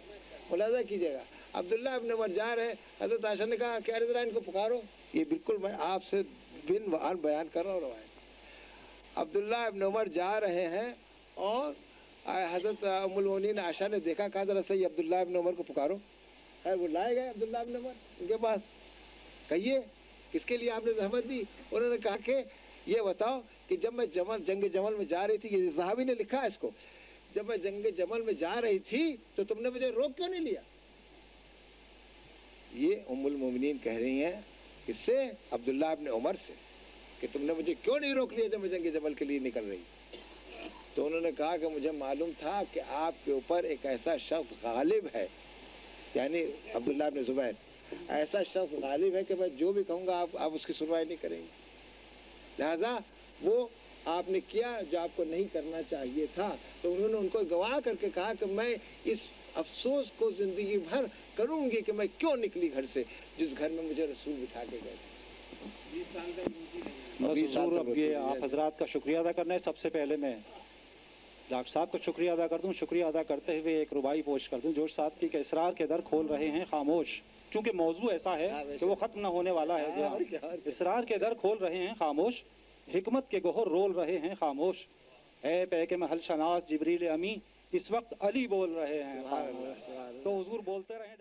S5: मुलाजा कीजिएगा। अब्दुल्ला इब्न उमर जा रहे हज़रत आशा ने कहा क्या इनको पुकारो। ये बिल्कुल मैं आपसे बिन वार बयान कर रहा हूँ अब्दुल्ला इब्न उमर जा रहे हैं और हज़रत अमुलमोनिन आशा ने देखा, कहा, जरा सही अब्दुल्ला इब्न उमर को पुकारो। खैर, वो लाए गए अब्दुल्ला इब्न उमर, उनके पास। कहिए, किसके लिए आपने जहमत दी? उन्होंने कहा कि, ये बताओ कि जब मैं जमल जंग जमल में जा रही थी, ये साहबी ने लिखा इसको, जब मैं जंग जमल में जा रही थी तो तुमने मुझे रोक क्यों नहीं लिया? ये उम्मुल मोमिनीन कह रही हैं इससे अब्दुल्ला अपने उमर से, कि तुमने मुझे क्यों नहीं रोक लिया जब मैं जंग जबल के लिए निकल रही? तो उन्होंने कहा कि मुझे मालूम था कि आपके ऊपर एक ऐसा शख्स गालिब है, यानी अब्दुल्ला अपने जुबैर। ऐसा शख्स गालिब है कि मैं जो भी कहूँगा आप आप उसकी सुनवाई नहीं करेंगे। लिहाजा, वो आपने किया जो आपको नहीं करना चाहिए था। तो उन्होंने उनको गवाह करके कहा कि मैं इस अफसोस को ज़िंदगी भर करूँगी कि मैं क्यों निकली घर से। जिस घर में मुझे रसूल बिठा के गए
S4: अब ये आप हजरात का शुक्रिया अदा करना है सबसे पहले मैं। डॉक्टर साहब का शुक्रिया अदा कर दूँ। शुक्रिया अदा करते हुए एक रुबाई पोश कर दूँ। जोश साहब की इसरार के दर खोल रहे हैं खामोश। चूँकि मौजू ऐसा है कि वो ख़त्म न होने वाला है इसरार के दर खोल रहे हैं खामोश। हिकमत के गोहर रोल रहे हैं खामोश। है पैके महल शनास जबरील अमी इस वक्त अली बोल रहे हैं। तो हजूर बोलते रहे